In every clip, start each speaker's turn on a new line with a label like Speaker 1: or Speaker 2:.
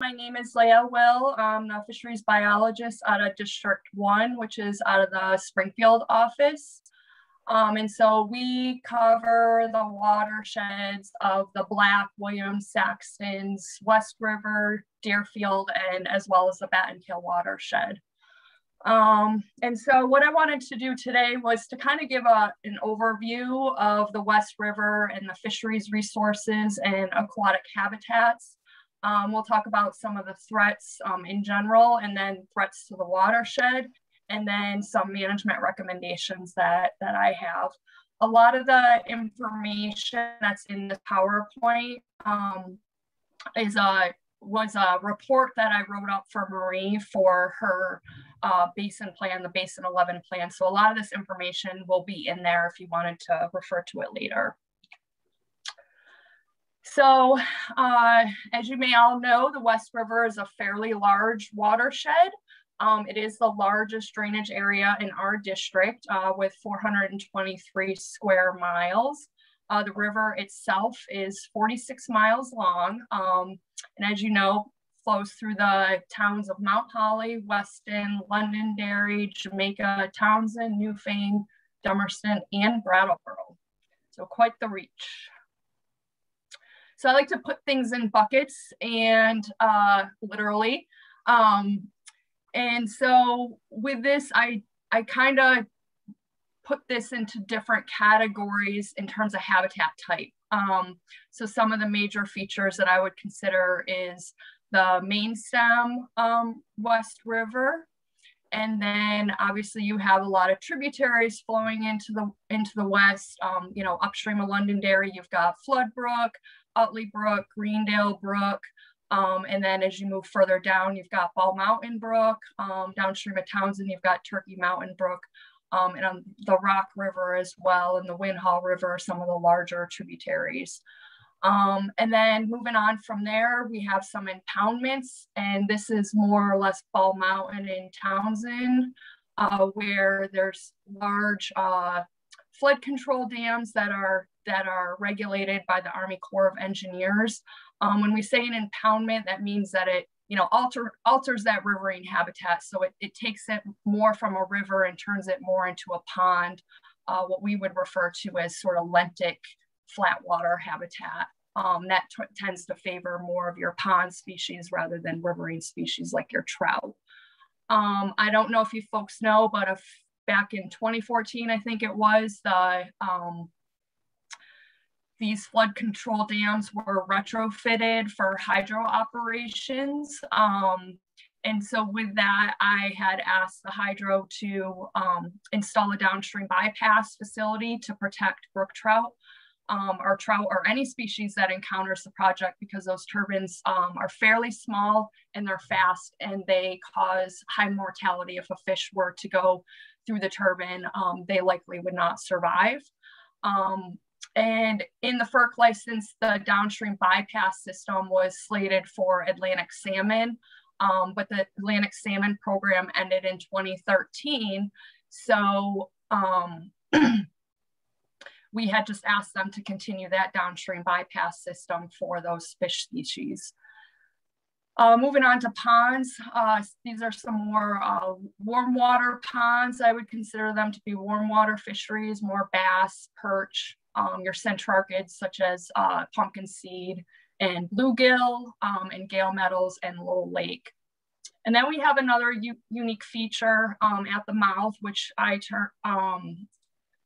Speaker 1: My name is Lael Will. I'm a fisheries biologist out of District 1, which is out of the Springfield office. Um, and so we cover the watersheds of the Black, Williams, Saxtons, West River, Deerfield, and as well as the Tail watershed. Um, and so what I wanted to do today was to kind of give a, an overview of the West River and the fisheries resources and aquatic habitats. Um, we'll talk about some of the threats um, in general and then threats to the watershed and then some management recommendations that, that I have. A lot of the information that's in the PowerPoint um, is a was a report that I wrote up for Marie for her uh, basin plan, the Basin 11 plan. So a lot of this information will be in there if you wanted to refer to it later. So uh, as you may all know, the West River is a fairly large watershed. Um, it is the largest drainage area in our district uh, with 423 square miles. Uh, the river itself is 46 miles long. Um, and as you know, flows through the towns of Mount Holly, Weston, Londonderry, Jamaica, Townshend, Newfane, Dummerston, and Brattleboro. So quite the reach. So I like to put things in buckets and uh, literally. Um, and so with this, I, I kind of put this into different categories in terms of habitat type. Um, so some of the major features that I would consider is the main stem um, West River. And then obviously you have a lot of tributaries flowing into the into the west. Um, you know, upstream of Londonderry, you've got Flood Brook, Utley Brook, Greendale Brook. Um, and then as you move further down, you've got Ball Mountain Brook. Um, downstream of Townshend, you've got Turkey Mountain Brook. Um, and on the Rock River as well, and the Winhall River, some of the larger tributaries. Um, and then moving on from there, we have some impoundments, and this is more or less Ball Mountain in Townshend, uh, where there's large uh, flood control dams that are that are regulated by the Army Corps of Engineers. Um, when we say an impoundment, that means that it you know alter alters that riverine habitat, so it, it takes it more from a river and turns it more into a pond, uh, what we would refer to as sort of lentic flat water habitat. Um, that tends to favor more of your pond species rather than riverine species like your trout. Um, I don't know if you folks know, but if back in 2014, I think it was, the um, these flood control dams were retrofitted for hydro operations. Um, and so with that, I had asked the hydro to um, install a downstream bypass facility to protect brook trout um, or trout or any species that encounters the project because those turbines um, are fairly small and they're fast and they cause high mortality. If a fish were to go through the turbine, um, they likely would not survive. Um, and in the FERC license, the downstream bypass system was slated for Atlantic salmon, um, but the Atlantic salmon program ended in 2013. So um, we had just asked them to continue that downstream bypass system for those fish species. Uh, moving on to ponds, uh, these are some more uh, warm water ponds. I would consider them to be warm water fisheries, more bass, perch, um, your centrarchids such as uh, pumpkin seed and bluegill um, and Gale Meadows and Lowell Lake. And then we have another unique feature um, at the mouth, which I ter um,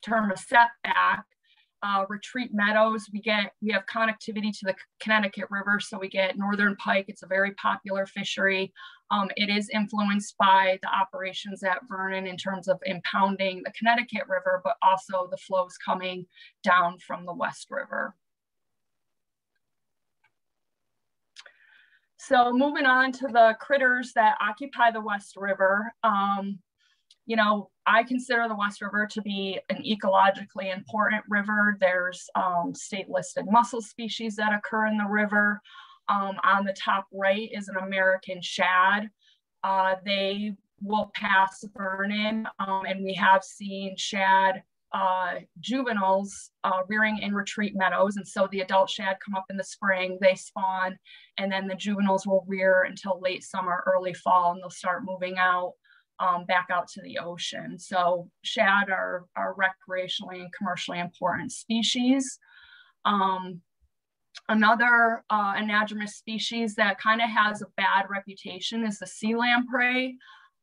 Speaker 1: term a setback uh, retreat meadows. We get we have connectivity to the Connecticut River, so we get northern pike. It's a very popular fishery. Um, it is influenced by the operations at Vernon in terms of impounding the Connecticut River, but also the flows coming down from the West River. So moving on to the critters that occupy the West River. Um, you know, I consider the West River to be an ecologically important river. There's um, state listed mussel species that occur in the river. Um, on the top right is an American shad. Uh, they will pass Vernon, um, and we have seen shad uh, juveniles uh, rearing in retreat meadows. And so the adult shad come up in the spring, they spawn, and then the juveniles will rear until late summer, early fall, and they'll start moving out um, back out to the ocean. So shad are, are recreationally and commercially important species. Um, another uh, anadromous species that kind of has a bad reputation is the sea lamprey.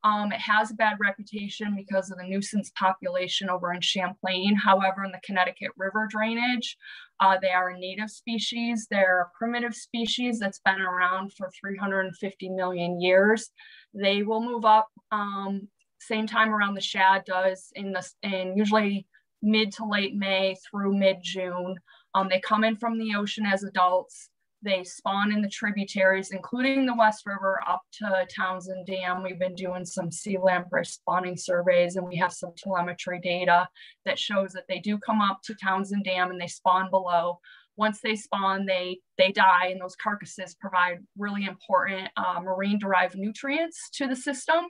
Speaker 1: Um, it has a bad reputation because of the nuisance population over in Champlain. However, in the Connecticut River drainage, uh, they are a native species. They're a primitive species that's been around for 350 million years. They will move up um, same time around the shad does in the in usually mid to late May through mid June. Um, they come in from the ocean as adults. They spawn in the tributaries, including the West River up to Townshend Dam. We've been doing some sea lamprey spawning surveys and we have some telemetry data that shows that they do come up to Townshend Dam and they spawn below. Once they spawn, they, they die and those carcasses provide really important uh, marine derived nutrients to the system.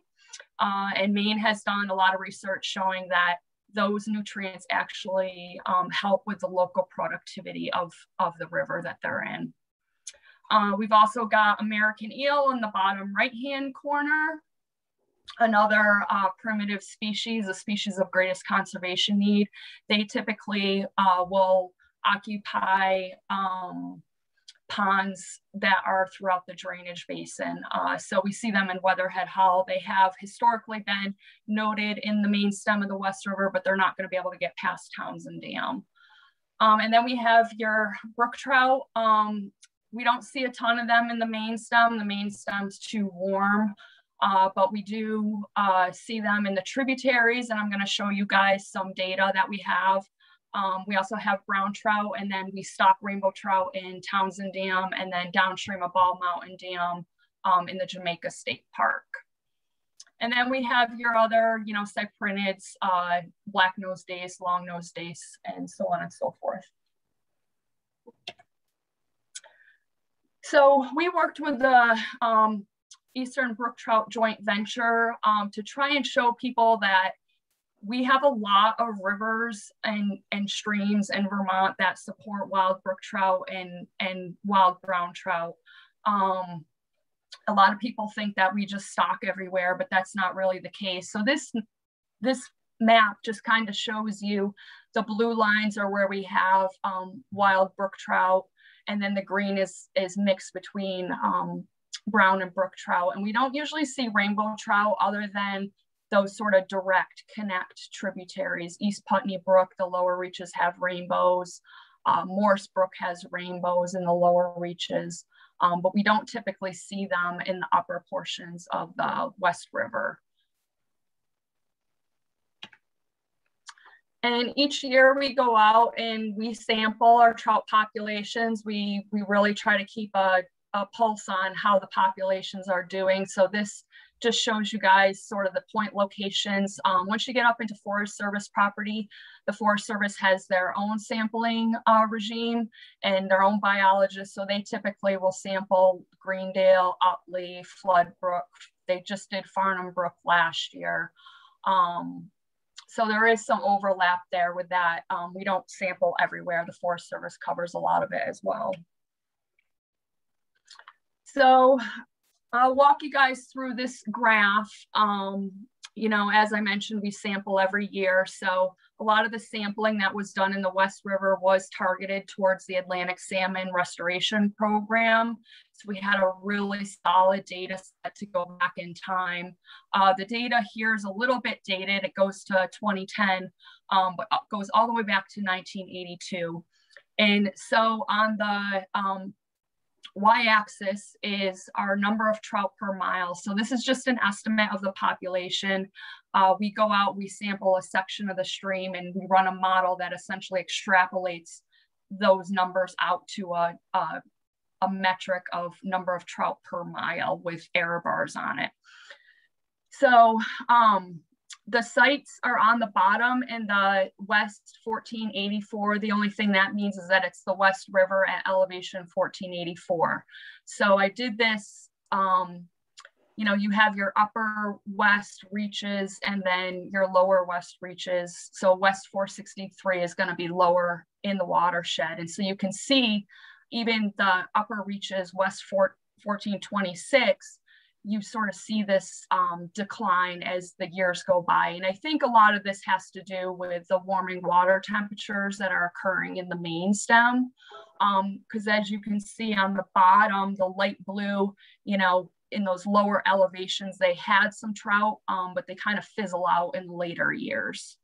Speaker 1: Uh, and Maine has done a lot of research showing that those nutrients actually um, help with the local productivity of, of the river that they're in. Uh, we've also got American eel in the bottom right-hand corner. Another uh, primitive species, a species of greatest conservation need. They typically uh, will occupy um, ponds that are throughout the drainage basin. Uh, so we see them in Weatherhead Hall. They have historically been noted in the main stem of the West River, but they're not gonna be able to get past Townshend Dam. Um, and then we have your brook trout. Um, we don't see a ton of them in the main stem. The main stem's too warm, uh, but we do uh, see them in the tributaries. And I'm gonna show you guys some data that we have. Um, we also have brown trout and then we stock rainbow trout in Townshend Dam and then downstream of Ball Mountain Dam um, in the Jamaica State Park. And then we have your other, you know, cyprinids, uh, black nose dace, long nose dace, and so on and so forth. So we worked with the um, Eastern Brook Trout Joint Venture um, to try and show people that we have a lot of rivers and, and streams in Vermont that support wild brook trout and, and wild brown trout. Um, a lot of people think that we just stock everywhere, but that's not really the case. So this, this map just kind of shows you the blue lines are where we have um, wild brook trout and then the green is, is mixed between um, brown and brook trout. And we don't usually see rainbow trout other than those sort of direct connect tributaries. East Putney Brook, the lower reaches have rainbows. Uh, Morse Brook has rainbows in the lower reaches, um, but we don't typically see them in the upper portions of the West River. And each year we go out and we sample our trout populations. We, we really try to keep a, a pulse on how the populations are doing. So this just shows you guys sort of the point locations. Um, once you get up into Forest Service property, the Forest Service has their own sampling uh, regime and their own biologists. So they typically will sample Greendale, Utley, Floodbrook. They just did Farnham Brook last year. Um, so there is some overlap there with that. Um, we don't sample everywhere. The Forest Service covers a lot of it as well. So I'll walk you guys through this graph. Um, you know, as I mentioned, we sample every year. So a lot of the sampling that was done in the West River was targeted towards the Atlantic salmon restoration program. So we had a really solid data set to go back in time. Uh, the data here is a little bit dated. It goes to 2010, um, but goes all the way back to 1982. And so on the um, y-axis is our number of trout per mile. So this is just an estimate of the population. Uh, we go out, we sample a section of the stream and we run a model that essentially extrapolates those numbers out to a, a, a metric of number of trout per mile with error bars on it. So um, the sites are on the bottom in the west 1484. The only thing that means is that it's the West River at elevation 1484. So I did this um, you know, you have your upper west reaches and then your lower west reaches. So West 463 is going to be lower in the watershed. And so you can see even the upper reaches, West 4, 1426, you sort of see this um, decline as the years go by. And I think a lot of this has to do with the warming water temperatures that are occurring in the main stem. Because um, as you can see on the bottom, the light blue, you know, in those lower elevations, they had some trout, um, but they kind of fizzle out in later years.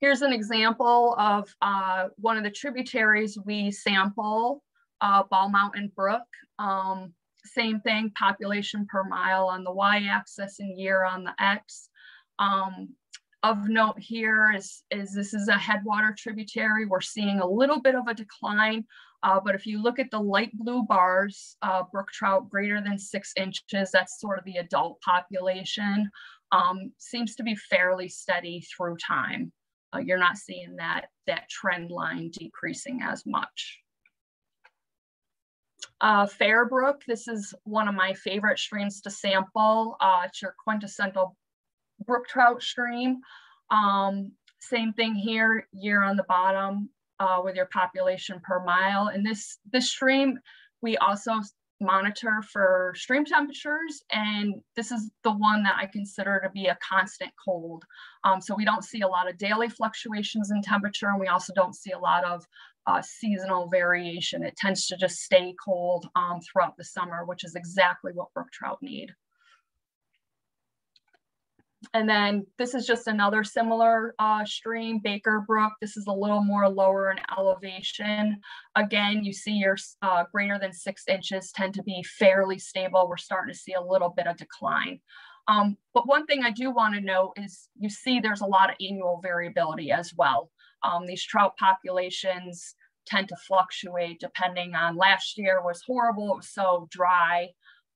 Speaker 1: Here's an example of uh, one of the tributaries we sample, uh, Ball Mountain Brook. Um, same thing, population per mile on the y-axis and year on the x. Um, of note here is, is this is a headwater tributary. We're seeing a little bit of a decline, uh, but if you look at the light blue bars, uh, brook trout greater than six inches, that's sort of the adult population, um, seems to be fairly steady through time. Uh, you're not seeing that, that trend line decreasing as much. Uh, Fairbrook, this is one of my favorite streams to sample. Uh, it's your quintessential brook trout stream. Um, same thing here, year on the bottom uh, with your population per mile. And this, this stream, we also monitor for stream temperatures. And this is the one that I consider to be a constant cold. Um, so we don't see a lot of daily fluctuations in temperature. And we also don't see a lot of uh, seasonal variation. It tends to just stay cold um, throughout the summer, which is exactly what brook trout need. And then this is just another similar uh, stream, Baker Brook. This is a little more lower in elevation. Again, you see your uh, greater than six inches tend to be fairly stable. We're starting to see a little bit of decline. Um, but one thing I do want to note is you see there's a lot of annual variability as well. Um, these trout populations tend to fluctuate depending on last year was horrible, it was so dry.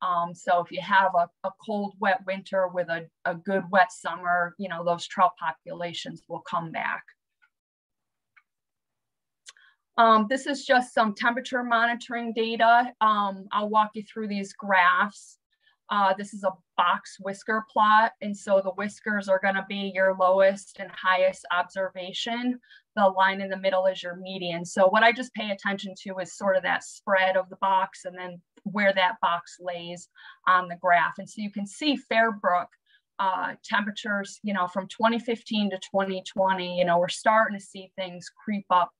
Speaker 1: Um, so if you have a, a, cold, wet winter with a, a good wet summer, you know, those trout populations will come back. Um, this is just some temperature monitoring data. Um, I'll walk you through these graphs. Uh, this is a box whisker plot. And so the whiskers are gonna be your lowest and highest observation. The line in the middle is your median. So what I just pay attention to is sort of that spread of the box and then where that box lays on the graph. And so you can see Fairbrook uh, temperatures, you know, from 2015 to 2020, you know, we're starting to see things creep up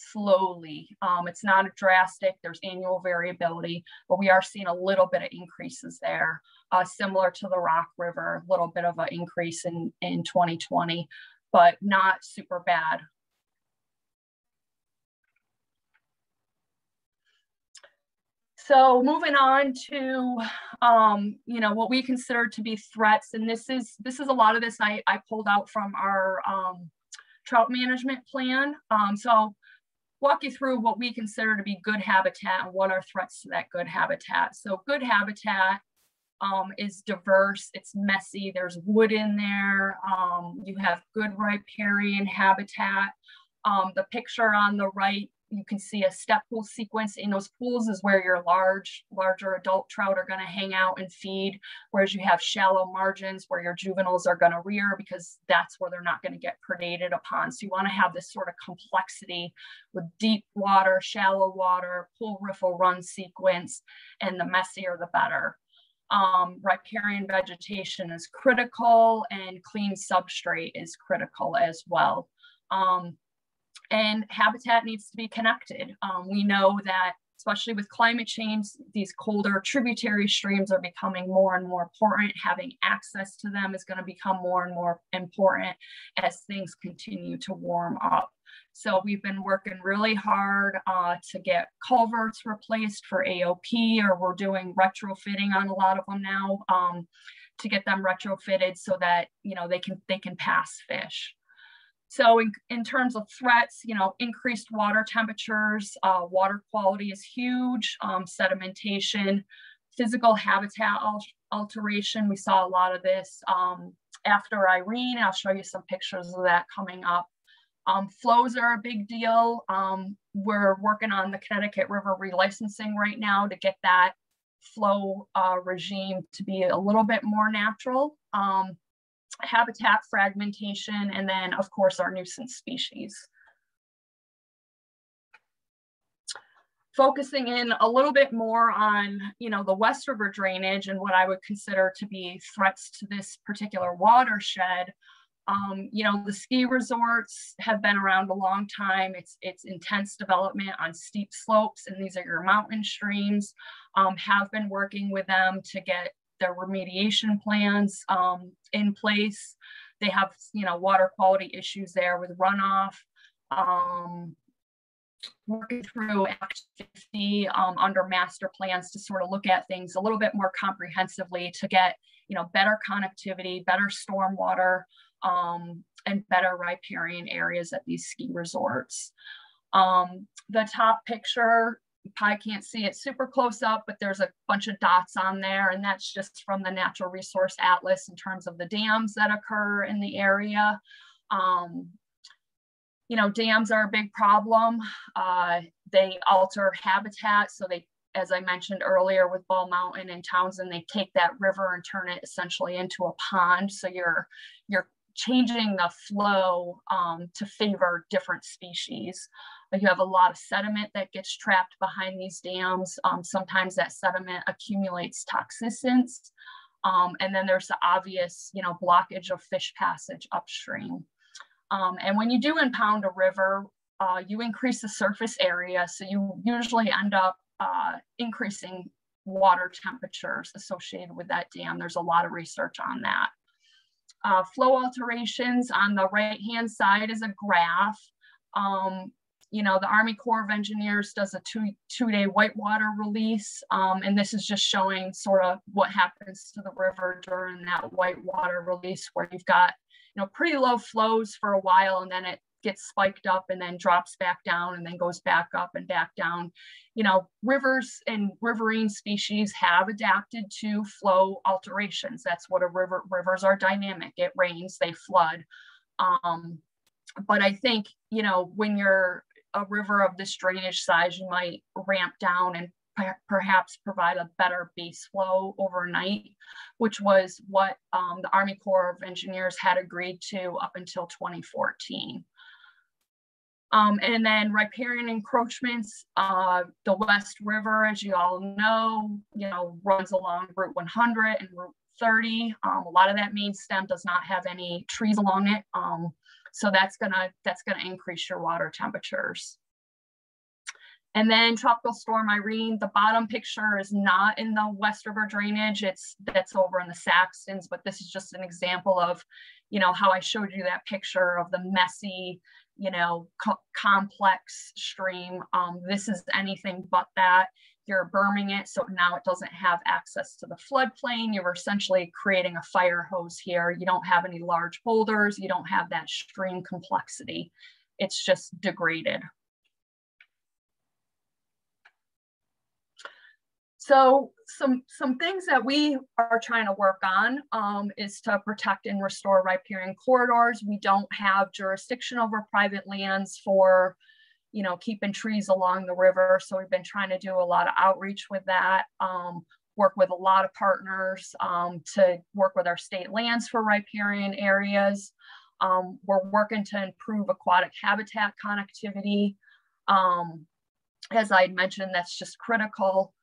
Speaker 1: slowly. Um, it's not a drastic, there's annual variability, but we are seeing a little bit of increases there, uh, similar to the Rock River, a little bit of an increase in, in 2020, but not super bad So moving on to, um, you know, what we consider to be threats, and this is this is a lot of this I, I pulled out from our um, trout management plan. Um, so walk you through what we consider to be good habitat and what are threats to that good habitat. So good habitat um, is diverse, it's messy, there's wood in there, um, you have good riparian habitat. Um, the picture on the right you can see a step pool sequence in those pools is where your large, larger adult trout are going to hang out and feed, whereas you have shallow margins where your juveniles are going to rear because that's where they're not going to get predated upon. So you want to have this sort of complexity with deep water, shallow water, pool riffle run sequence, and the messier the better. Um, riparian vegetation is critical and clean substrate is critical as well. Um, and habitat needs to be connected. Um, we know that especially with climate change, these colder tributary streams are becoming more and more important. Having access to them is going to become more and more important as things continue to warm up. So we've been working really hard uh, to get culverts replaced for AOP, or we're doing retrofitting on a lot of them now um, to get them retrofitted so that you know they can they can pass fish. So in, in terms of threats, you know, increased water temperatures, uh, water quality is huge, um, sedimentation, physical habitat alteration. We saw a lot of this um, after Irene. I'll show you some pictures of that coming up. Um, flows are a big deal. Um, we're working on the Connecticut River relicensing right now to get that flow uh, regime to be a little bit more natural. Habitat fragmentation, and then of course our nuisance species. Focusing in a little bit more on, you know, the West River drainage and what I would consider to be threats to this particular watershed. Um, you know, the ski resorts have been around a long time. It's, it's intense development on steep slopes, and these are your mountain streams. Um, have been working with them to get their remediation plans um, in place. They have, you know, water quality issues there with runoff. Um, working through Act 50 um, under master plans to sort of look at things a little bit more comprehensively to get, you know, better connectivity, better stormwater, um, and better riparian areas at these ski resorts. Um, the top picture, you probably can't see it super close up, but there's a bunch of dots on there, and that's just from the Natural Resource Atlas in terms of the dams that occur in the area. Um, you know, dams are a big problem. Uh, they alter habitat, so they as I mentioned earlier with Ball Mountain and Townshend, they take that river and turn it essentially into a pond. So you're you're changing the flow um, to favor different species. You have a lot of sediment that gets trapped behind these dams. Um, sometimes that sediment accumulates toxicants. Um, and then there's the obvious, you know, blockage of fish passage upstream. Um, and when you do impound a river, uh, you increase the surface area. So you usually end up uh, increasing water temperatures associated with that dam. There's a lot of research on that. Uh, flow alterations on the right-hand side is a graph. Um, you know, the Army Corps of Engineers does a two, two-day whitewater release, um, and this is just showing sort of what happens to the river during that whitewater release where you've got, you know, pretty low flows for a while, and then it gets spiked up and then drops back down and then goes back up and back down. You know, rivers and riverine species have adapted to flow alterations. That's what a river, rivers are dynamic. It rains, they flood. Um, but I think, you know, when you're a river of this drainage size, you might ramp down and perhaps provide a better base flow overnight, which was what um, the Army Corps of Engineers had agreed to up until 2014. Um, and then riparian encroachments, uh, the West River, as you all know, you know, runs along Route 100 and Route 30. Um, a lot of that main stem does not have any trees along it. Um, so that's gonna, that's gonna increase your water temperatures. And then Tropical Storm Irene, the bottom picture is not in the West River drainage. It's that's over in the Saxtons, but this is just an example of, you know, how I showed you that picture of the messy, you know, co complex stream. Um, this is anything but that. You're berming it, so now it doesn't have access to the floodplain. You're essentially creating a fire hose here. You don't have any large boulders. You don't have that stream complexity. It's just degraded. So some, some things that we are trying to work on um, is to protect and restore riparian corridors. We don't have jurisdiction over private lands for, you know, keeping trees along the river. So we've been trying to do a lot of outreach with that, um, work with a lot of partners um, to work with our state lands for riparian areas. Um, we're working to improve aquatic habitat connectivity. Um, as I mentioned, that's just critical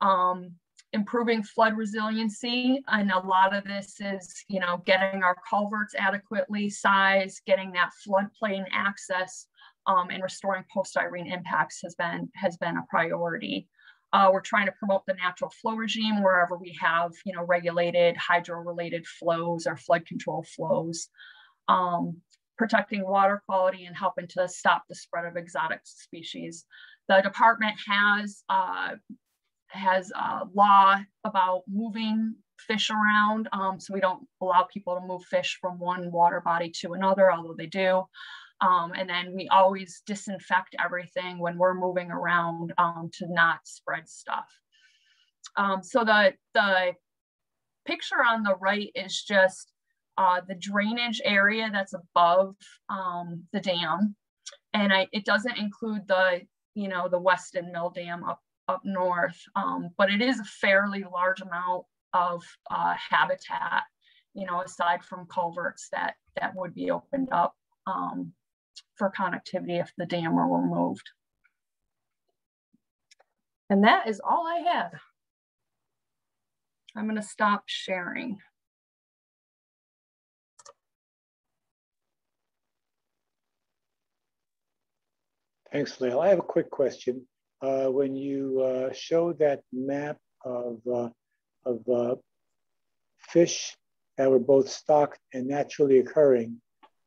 Speaker 1: um, improving flood resiliency. And a lot of this is, you know, getting our culverts adequately sized, getting that floodplain access um, and restoring post-Irene impacts has been, has been a priority. Uh, we're trying to promote the natural flow regime wherever we have, you know, regulated hydro-related flows or flood control flows. Um, protecting water quality and helping to stop the spread of exotic species. The department has uh, has a law about moving fish around. Um, so we don't allow people to move fish from one water body to another, although they do. Um, and then we always disinfect everything when we're moving around um, to not spread stuff. Um, so the, the picture on the right is just uh, the drainage area that's above um, the dam. And I, it doesn't include the, you know, the Weston Mill Dam up up north, um, but it is a fairly large amount of uh, habitat, you know, aside from culverts that, that would be opened up um, for connectivity if the dam were removed. And that is all I had. I'm gonna stop sharing.
Speaker 2: Thanks, Lael. I have a quick question. Uh, when you uh, showed that map of, uh, of uh, fish that were both stocked and naturally occurring,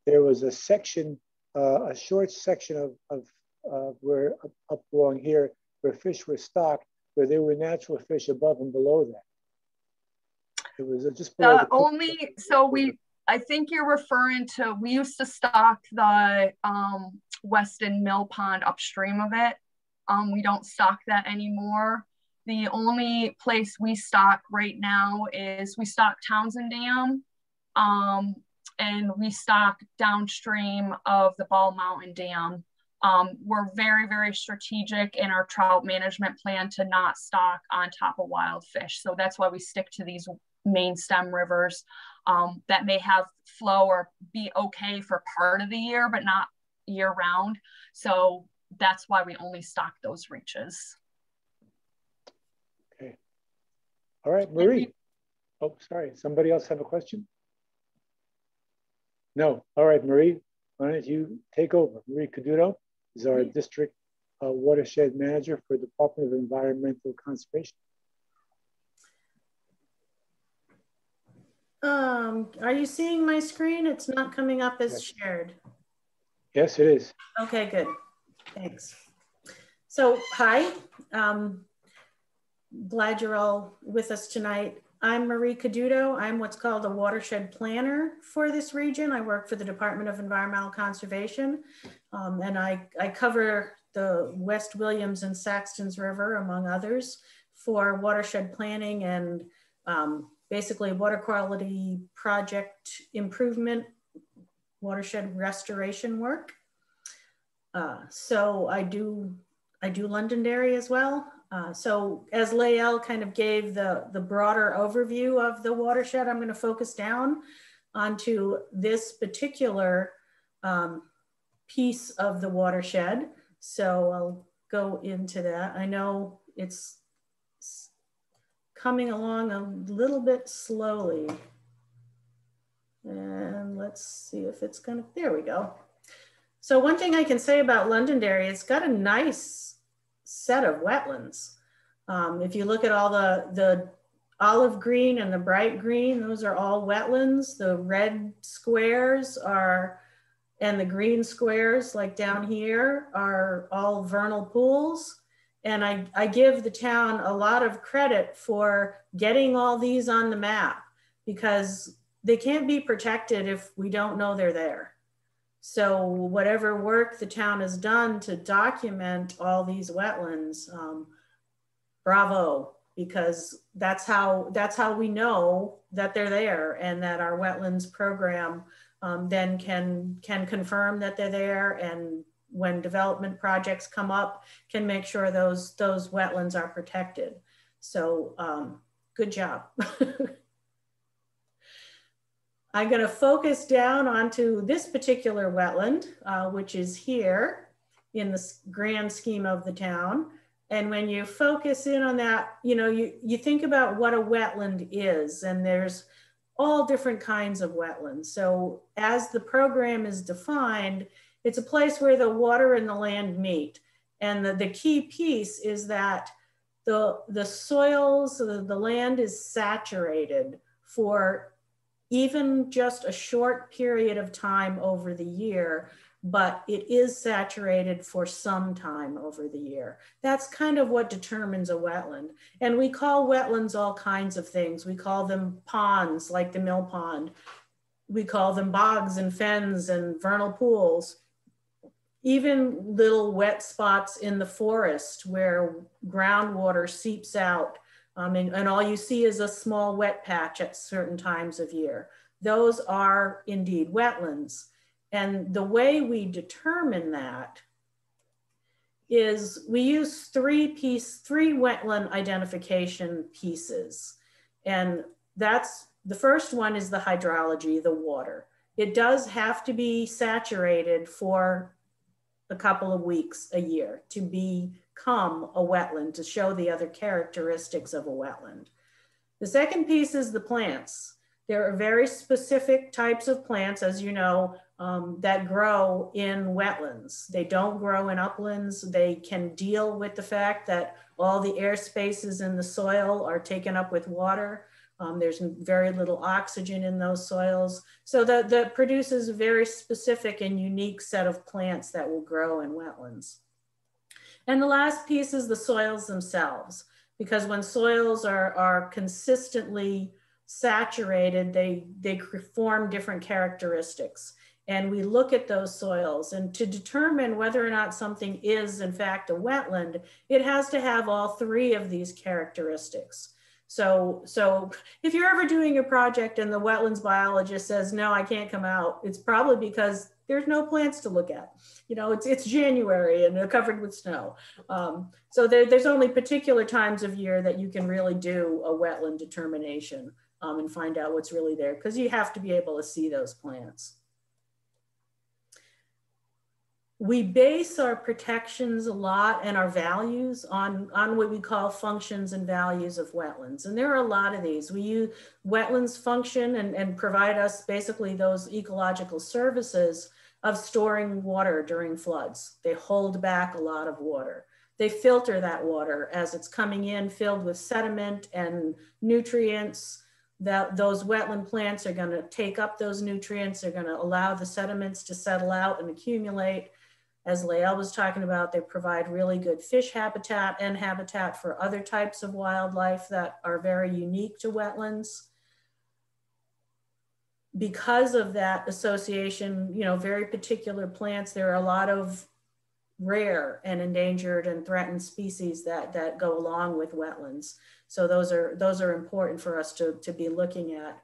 Speaker 2: there was a section, uh, a short section of, of where up along here, where fish were stocked, where there were natural fish above and below that. It was just
Speaker 1: below the only, so we, I think you're referring to, we used to stock the um, Weston Mill Pond upstream of it. Um, we don't stock that anymore. The only place we stock right now is we stock Townshend Dam um, and we stock downstream of the Ball Mountain Dam. Um, we're very, very strategic in our trout management plan to not stock on top of wild fish. So that's why we stick to these main stem rivers um, that may have flow or be okay for part of the year, but not year round. So that's why we only stock those reaches.
Speaker 2: Okay. All right, Marie. Oh, sorry. Somebody else have a question? No. All right, Marie, why don't you take over? Marie Caduto is our district uh, watershed manager for the Department of Environmental Conservation.
Speaker 3: Um, are you seeing my screen? It's not coming up as yes. shared.
Speaker 2: Yes, it is.
Speaker 3: Okay, good. Thanks. So, hi. Um, glad you're all with us tonight. I'm Marie Caduto. I'm what's called a watershed planner for this region. I work for the Department of Environmental Conservation, um, and I, I cover the West Williams and Saxtons River, among others, for watershed planning and um, basically water quality project improvement watershed restoration work. Uh, so I do I do Londonderry as well. Uh, so as Lael kind of gave the, the broader overview of the watershed, I'm going to focus down onto this particular um, piece of the watershed. So I'll go into that. I know it's coming along a little bit slowly. And let's see if it's gonna, there we go. So one thing I can say about Londonderry, it's got a nice set of wetlands. Um, if you look at all the, the olive green and the bright green, those are all wetlands. The red squares are, and the green squares like down here are all vernal pools. And I, I give the town a lot of credit for getting all these on the map because they can't be protected if we don't know they're there. So whatever work the town has done to document all these wetlands, um, bravo, because that's how that's how we know that they're there and that our wetlands program um, then can can confirm that they're there and when development projects come up can make sure those those wetlands are protected. So um, good job. I'm going to focus down onto this particular wetland, uh, which is here in the grand scheme of the town. And when you focus in on that, you know, you, you think about what a wetland is, and there's all different kinds of wetlands. So as the program is defined, it's a place where the water and the land meet. And the, the key piece is that the, the soils, the, the land is saturated for even just a short period of time over the year, but it is saturated for some time over the year. That's kind of what determines a wetland. And we call wetlands all kinds of things. We call them ponds, like the mill pond. We call them bogs and fens and vernal pools. Even little wet spots in the forest where groundwater seeps out um, and, and all you see is a small wet patch at certain times of year. Those are indeed wetlands. And the way we determine that is we use three piece, three wetland identification pieces. And that's the first one is the hydrology, the water. It does have to be saturated for a couple of weeks a year to become a wetland, to show the other characteristics of a wetland. The second piece is the plants. There are very specific types of plants, as you know, um, that grow in wetlands. They don't grow in uplands. They can deal with the fact that all the air spaces in the soil are taken up with water. Um, there's very little oxygen in those soils. So that, that produces a very specific and unique set of plants that will grow in wetlands. And the last piece is the soils themselves, because when soils are, are consistently saturated, they, they form different characteristics. And we look at those soils and to determine whether or not something is in fact a wetland, it has to have all three of these characteristics. So, so if you're ever doing a project and the wetlands biologist says, no, I can't come out, it's probably because there's no plants to look at. You know, it's, it's January and they're covered with snow. Um, so there, there's only particular times of year that you can really do a wetland determination um, and find out what's really there because you have to be able to see those plants we base our protections a lot and our values on, on what we call functions and values of wetlands. And there are a lot of these. We use wetlands function and, and provide us basically those ecological services of storing water during floods. They hold back a lot of water. They filter that water as it's coming in filled with sediment and nutrients that those wetland plants are going to take up those nutrients. They're going to allow the sediments to settle out and accumulate as Lael was talking about, they provide really good fish habitat and habitat for other types of wildlife that are very unique to wetlands. Because of that association, you know, very particular plants, there are a lot of rare and endangered and threatened species that, that go along with wetlands. So those are, those are important for us to, to be looking at.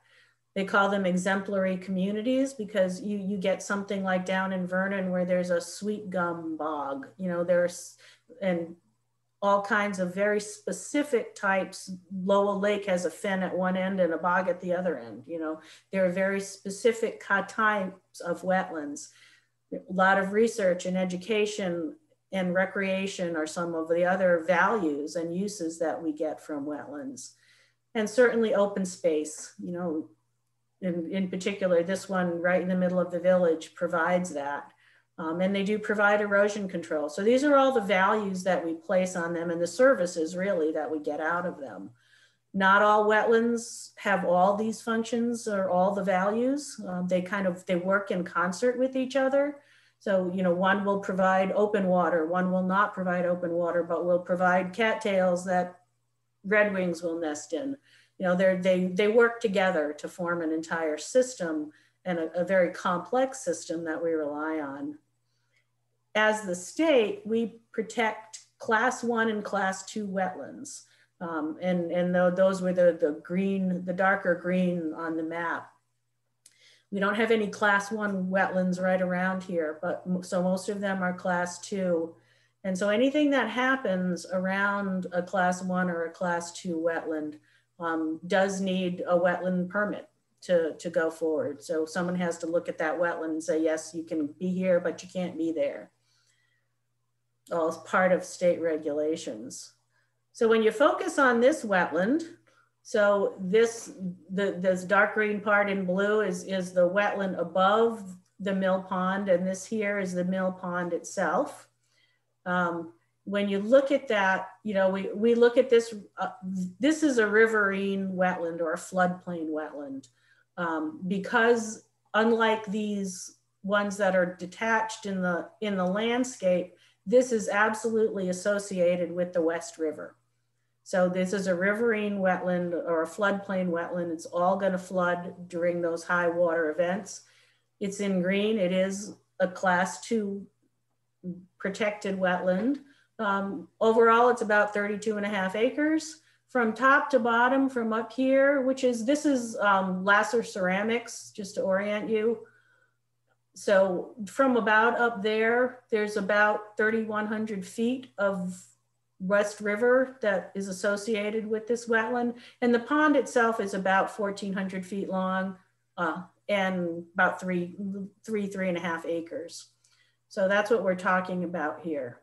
Speaker 3: They call them exemplary communities because you, you get something like down in Vernon where there's a sweet gum bog, you know, there's, and all kinds of very specific types. Lowell Lake has a fen at one end and a bog at the other end. You know, there are very specific types of wetlands. A lot of research and education and recreation are some of the other values and uses that we get from wetlands. And certainly open space, you know, in, in particular, this one right in the middle of the village provides that. Um, and they do provide erosion control. So these are all the values that we place on them and the services really that we get out of them. Not all wetlands have all these functions or all the values. Um, they kind of, they work in concert with each other. So, you know, one will provide open water, one will not provide open water, but will provide cattails that redwings will nest in you know, they they, they work together to form an entire system and a, a very complex system that we rely on. As the state, we protect class one and class two wetlands. Um, and and the, those were the, the green, the darker green on the map. We don't have any class one wetlands right around here, but so most of them are class two. And so anything that happens around a class one or a class two wetland um, does need a wetland permit to, to go forward. So someone has to look at that wetland and say, yes, you can be here, but you can't be there. All part of state regulations. So when you focus on this wetland, so this, the, this dark green part in blue is, is the wetland above the mill pond, and this here is the mill pond itself. Um, when you look at that, you know, we, we look at this, uh, this is a riverine wetland or a floodplain wetland um, because unlike these ones that are detached in the, in the landscape, this is absolutely associated with the West River. So this is a riverine wetland or a floodplain wetland. It's all gonna flood during those high water events. It's in green, it is a class two protected wetland. Um, overall, it's about 32 and a half acres. From top to bottom, from up here, which is, this is um, Lasser Ceramics, just to orient you. so from about up there, there's about 3,100 feet of West River that is associated with this wetland. And the pond itself is about 1,400 feet long uh, and about three, three, three and a half acres. So that's what we're talking about here.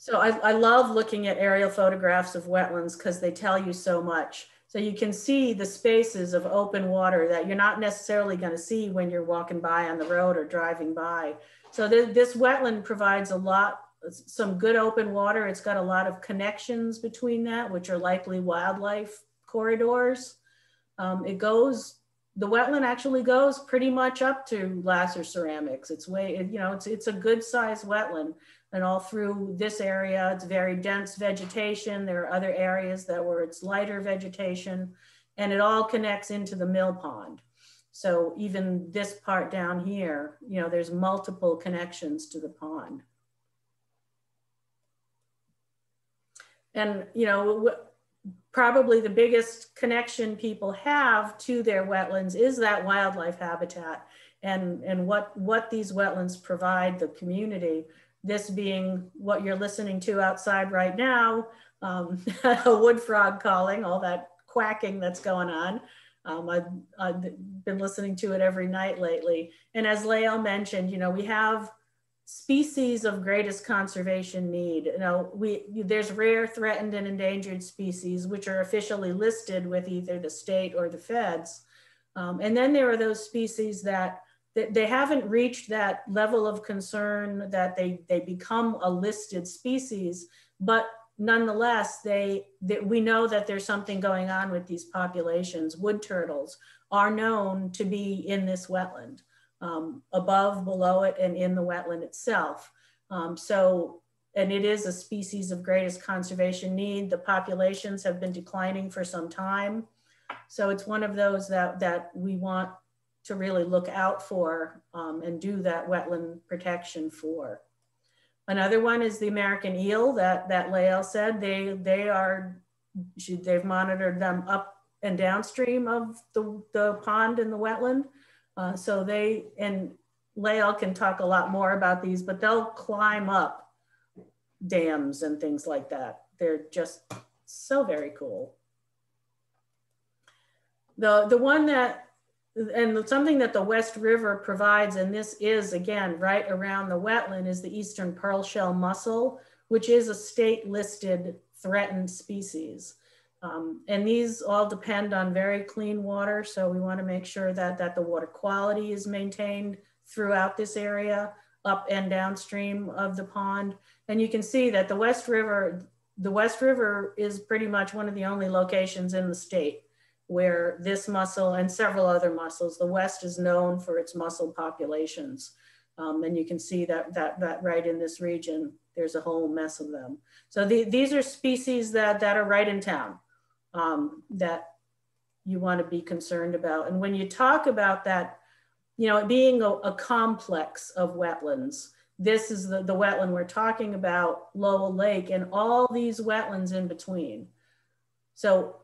Speaker 3: So I, I love looking at aerial photographs of wetlands because they tell you so much. So you can see the spaces of open water that you're not necessarily going to see when you're walking by on the road or driving by. So th this wetland provides a lot, some good open water. It's got a lot of connections between that, which are likely wildlife corridors. Um, it goes the wetland actually goes pretty much up to Lasser ceramics. It's way, you know, it's, it's a good sized wetland and all through this area, it's very dense vegetation. There are other areas that where it's lighter vegetation and it all connects into the mill pond. So even this part down here, you know, there's multiple connections to the pond. And, you know, probably the biggest connection people have to their wetlands is that wildlife habitat and, and what, what these wetlands provide the community. This being what you're listening to outside right now, um, a wood frog calling, all that quacking that's going on. Um, I've, I've, been listening to it every night lately. And as Lael mentioned, you know, we have species of greatest conservation need. You know, we there's rare, threatened, and endangered species which are officially listed with either the state or the feds. Um, and then there are those species that, they haven't reached that level of concern that they, they become a listed species, but nonetheless, they, they, we know that there's something going on with these populations. Wood turtles are known to be in this wetland um, above, below it, and in the wetland itself. Um, so, and it is a species of greatest conservation need. The populations have been declining for some time. So it's one of those that, that we want to really look out for um, and do that wetland protection for. Another one is the American eel that, that Lael said. They, they are, they've monitored them up and downstream of the, the pond and the wetland. Uh, so they, and Lael can talk a lot more about these, but they'll climb up dams and things like that. They're just so very cool. The, the one that, and something that the West River provides, and this is again, right around the wetland is the Eastern pearl shell mussel, which is a state listed threatened species. Um, and these all depend on very clean water. So we wanna make sure that, that the water quality is maintained throughout this area, up and downstream of the pond. And you can see that the West River, the West River is pretty much one of the only locations in the state where this mussel and several other mussels, the West is known for its mussel populations. Um, and you can see that, that, that right in this region, there's a whole mess of them. So the, these are species that, that are right in town um, that you want to be concerned about. And when you talk about that, you know, being a, a complex of wetlands, this is the, the wetland we're talking about, Lowell Lake, and all these wetlands in between. So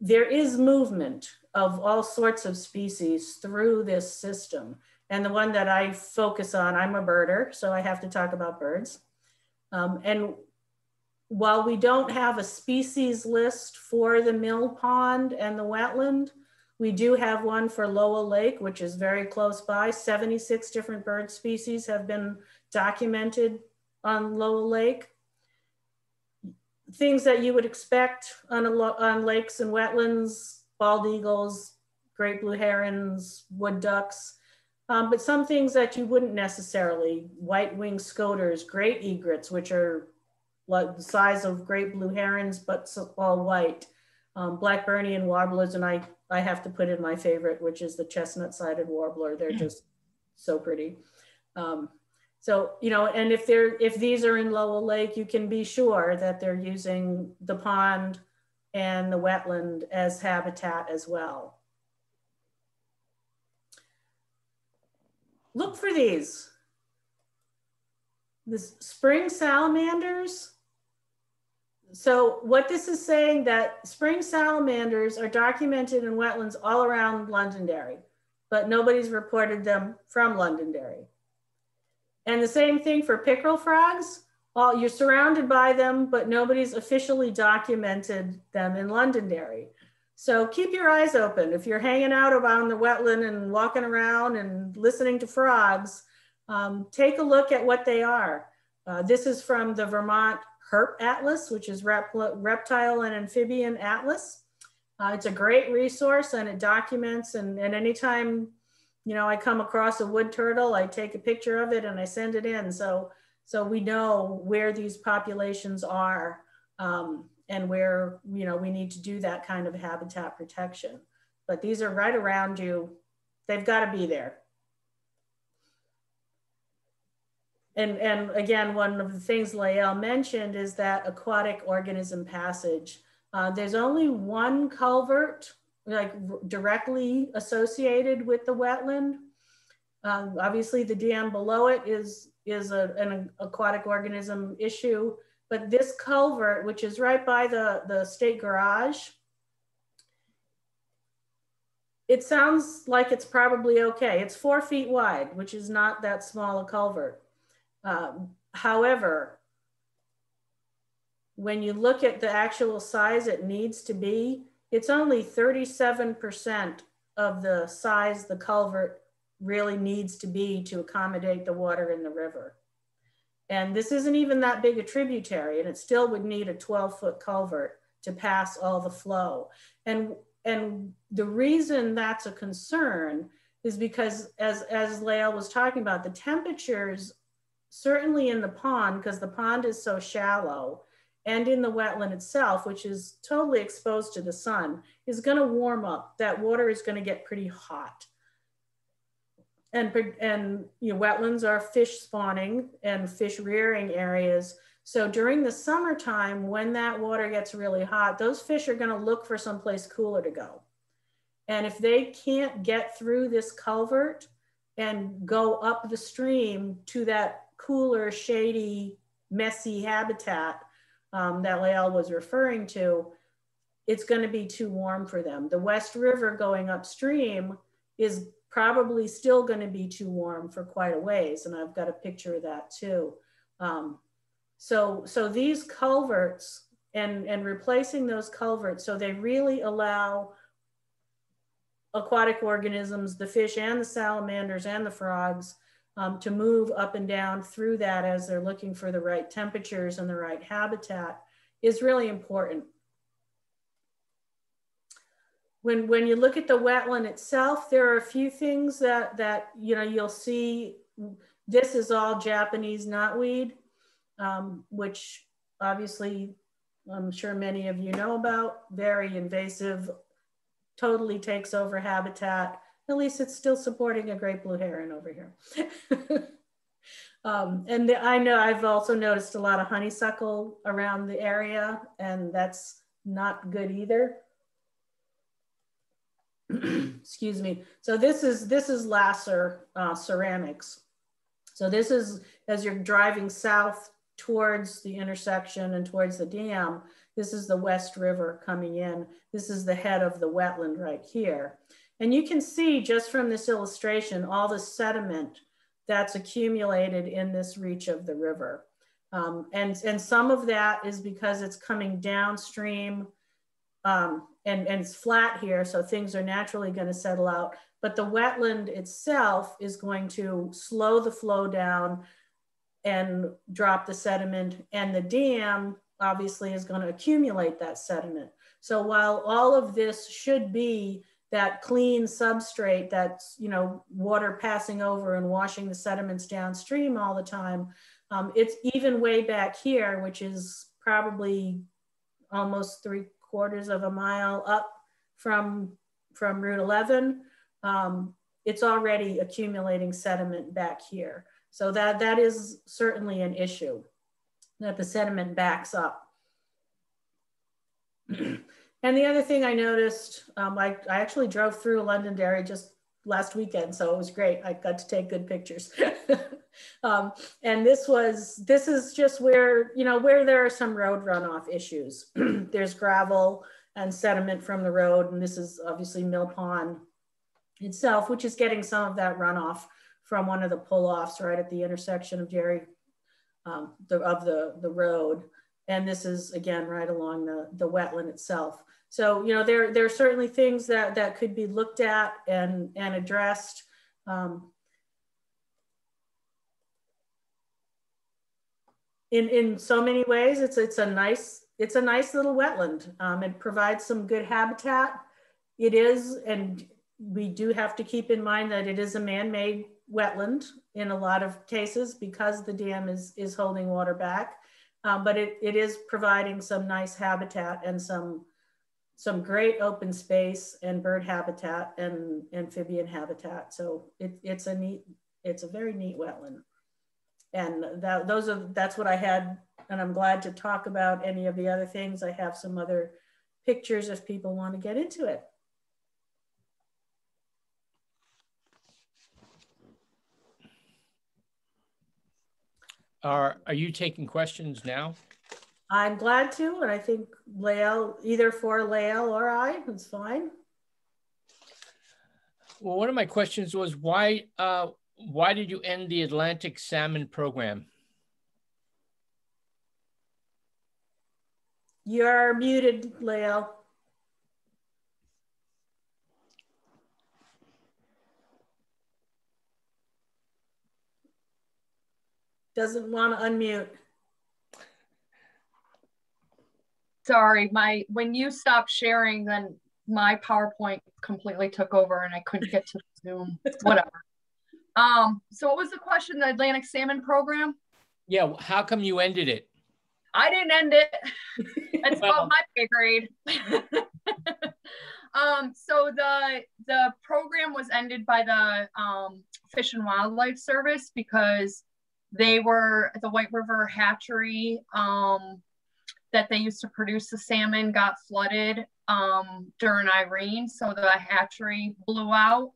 Speaker 3: there is movement of all sorts of species through this system. And the one that I focus on, I'm a birder, so I have to talk about birds. Um, and while we don't have a species list for the mill pond and the wetland, we do have one for Lowell Lake, which is very close by. 76 different bird species have been documented on Lowell Lake. Things that you would expect on, on lakes and wetlands, bald eagles, great blue herons, wood ducks, um, but some things that you wouldn't necessarily, white-winged scoters, great egrets, which are like the size of great blue herons, but all white. Um, Blackburnian warblers, and I, I have to put in my favorite, which is the chestnut-sided warbler. They're just so pretty. Um, so, you know, and if they're if these are in Lowell Lake, you can be sure that they're using the pond and the wetland as habitat as well. Look for these. The spring salamanders so what this is saying that spring salamanders are documented in wetlands all around Londonderry. but nobody's reported them from Londonderry. And the same thing for pickerel frogs. Well, you're surrounded by them, but nobody's officially documented them in Londonderry. So keep your eyes open. If you're hanging out around the wetland and walking around and listening to frogs, um, take a look at what they are. Uh, this is from the Vermont Herp Atlas, which is Rep Reptile and Amphibian Atlas. Uh, it's a great resource and it documents and, and anytime, you know, I come across a wood turtle, I take a picture of it and I send it in. So, so we know where these populations are um, and where, you know, we need to do that kind of habitat protection. But these are right around you. They've got to be there. And, and again, one of the things Lael mentioned is that aquatic organism passage. Uh, there's only one culvert like directly associated with the wetland. Um, obviously the dam below it is, is a, an aquatic organism issue, but this culvert, which is right by the, the state garage, it sounds like it's probably okay. It's four feet wide, which is not that small a culvert. Um, however, when you look at the actual size it needs to be, it's only 37% of the size the culvert really needs to be to accommodate the water in the river. And this isn't even that big a tributary and it still would need a 12 foot culvert to pass all the flow. And, and the reason that's a concern is because as, as Lael was talking about, the temperatures certainly in the pond, because the pond is so shallow, and in the wetland itself, which is totally exposed to the sun, is going to warm up. That water is going to get pretty hot. And, and you know, wetlands are fish spawning and fish rearing areas. So during the summertime, when that water gets really hot, those fish are going to look for someplace cooler to go. And if they can't get through this culvert and go up the stream to that cooler, shady, messy habitat um, that Lael was referring to, it's going to be too warm for them. The West River going upstream is probably still going to be too warm for quite a ways. And I've got a picture of that too. Um, so, so these culverts and, and replacing those culverts, so they really allow aquatic organisms, the fish and the salamanders and the frogs um, to move up and down through that as they're looking for the right temperatures and the right habitat is really important. When, when you look at the wetland itself, there are a few things that, that you know, you'll see. This is all Japanese knotweed, um, which obviously I'm sure many of you know about, very invasive, totally takes over habitat at least it's still supporting a great blue heron over here. um, and the, I know I've also noticed a lot of honeysuckle around the area and that's not good either. Excuse me. So this is, this is Lasser uh, ceramics. So this is, as you're driving south towards the intersection and towards the dam, this is the West River coming in. This is the head of the wetland right here. And you can see just from this illustration, all the sediment that's accumulated in this reach of the river. Um, and, and some of that is because it's coming downstream um, and, and it's flat here, so things are naturally gonna settle out. But the wetland itself is going to slow the flow down and drop the sediment and the dam obviously is gonna accumulate that sediment. So while all of this should be that clean substrate that's you know water passing over and washing the sediments downstream all the time um, it's even way back here which is probably almost three quarters of a mile up from from route 11 um, it's already accumulating sediment back here. So that that is certainly an issue that the sediment backs up And the other thing I noticed, um, I, I actually drove through Londonderry just last weekend, so it was great. I got to take good pictures. um, and this was, this is just where, you know, where there are some road runoff issues. There's gravel and sediment from the road, and this is obviously Mill Pond. itself, which is getting some of that runoff from one of the pull-offs right at the intersection of Jerry, um, the, of the, the road. And this is again, right along the, the wetland itself. So, you know, there, there are certainly things that, that could be looked at and, and addressed. Um, in, in so many ways, it's, it's a nice, it's a nice little wetland. Um, it provides some good habitat. It is, and we do have to keep in mind that it is a man-made wetland in a lot of cases because the dam is, is holding water back. Um, but it, it is providing some nice habitat and some, some great open space and bird habitat and amphibian habitat. So it, it's a neat, it's a very neat wetland. And that, those are, that's what I had. And I'm glad to talk about any of the other things. I have some other pictures if people want to get into it.
Speaker 4: Are, are you taking questions now?
Speaker 3: I'm glad to, and I think Lael, either for Lael or I, it's fine.
Speaker 4: Well, one of my questions was why uh, why did you end the Atlantic salmon program?
Speaker 3: You're muted, Lael. doesn't want to unmute.
Speaker 1: Sorry, my when you stopped sharing, then my PowerPoint completely took over and I couldn't get to Zoom. Whatever. Um, so what was the question? The Atlantic Salmon Program?
Speaker 4: Yeah, how come you ended it?
Speaker 1: I didn't end it. It's well, above my pay grade. um, so the the program was ended by the um, Fish and Wildlife Service because they were at the White River hatchery um, that they used to produce the salmon got flooded um, during Irene, so the hatchery blew out.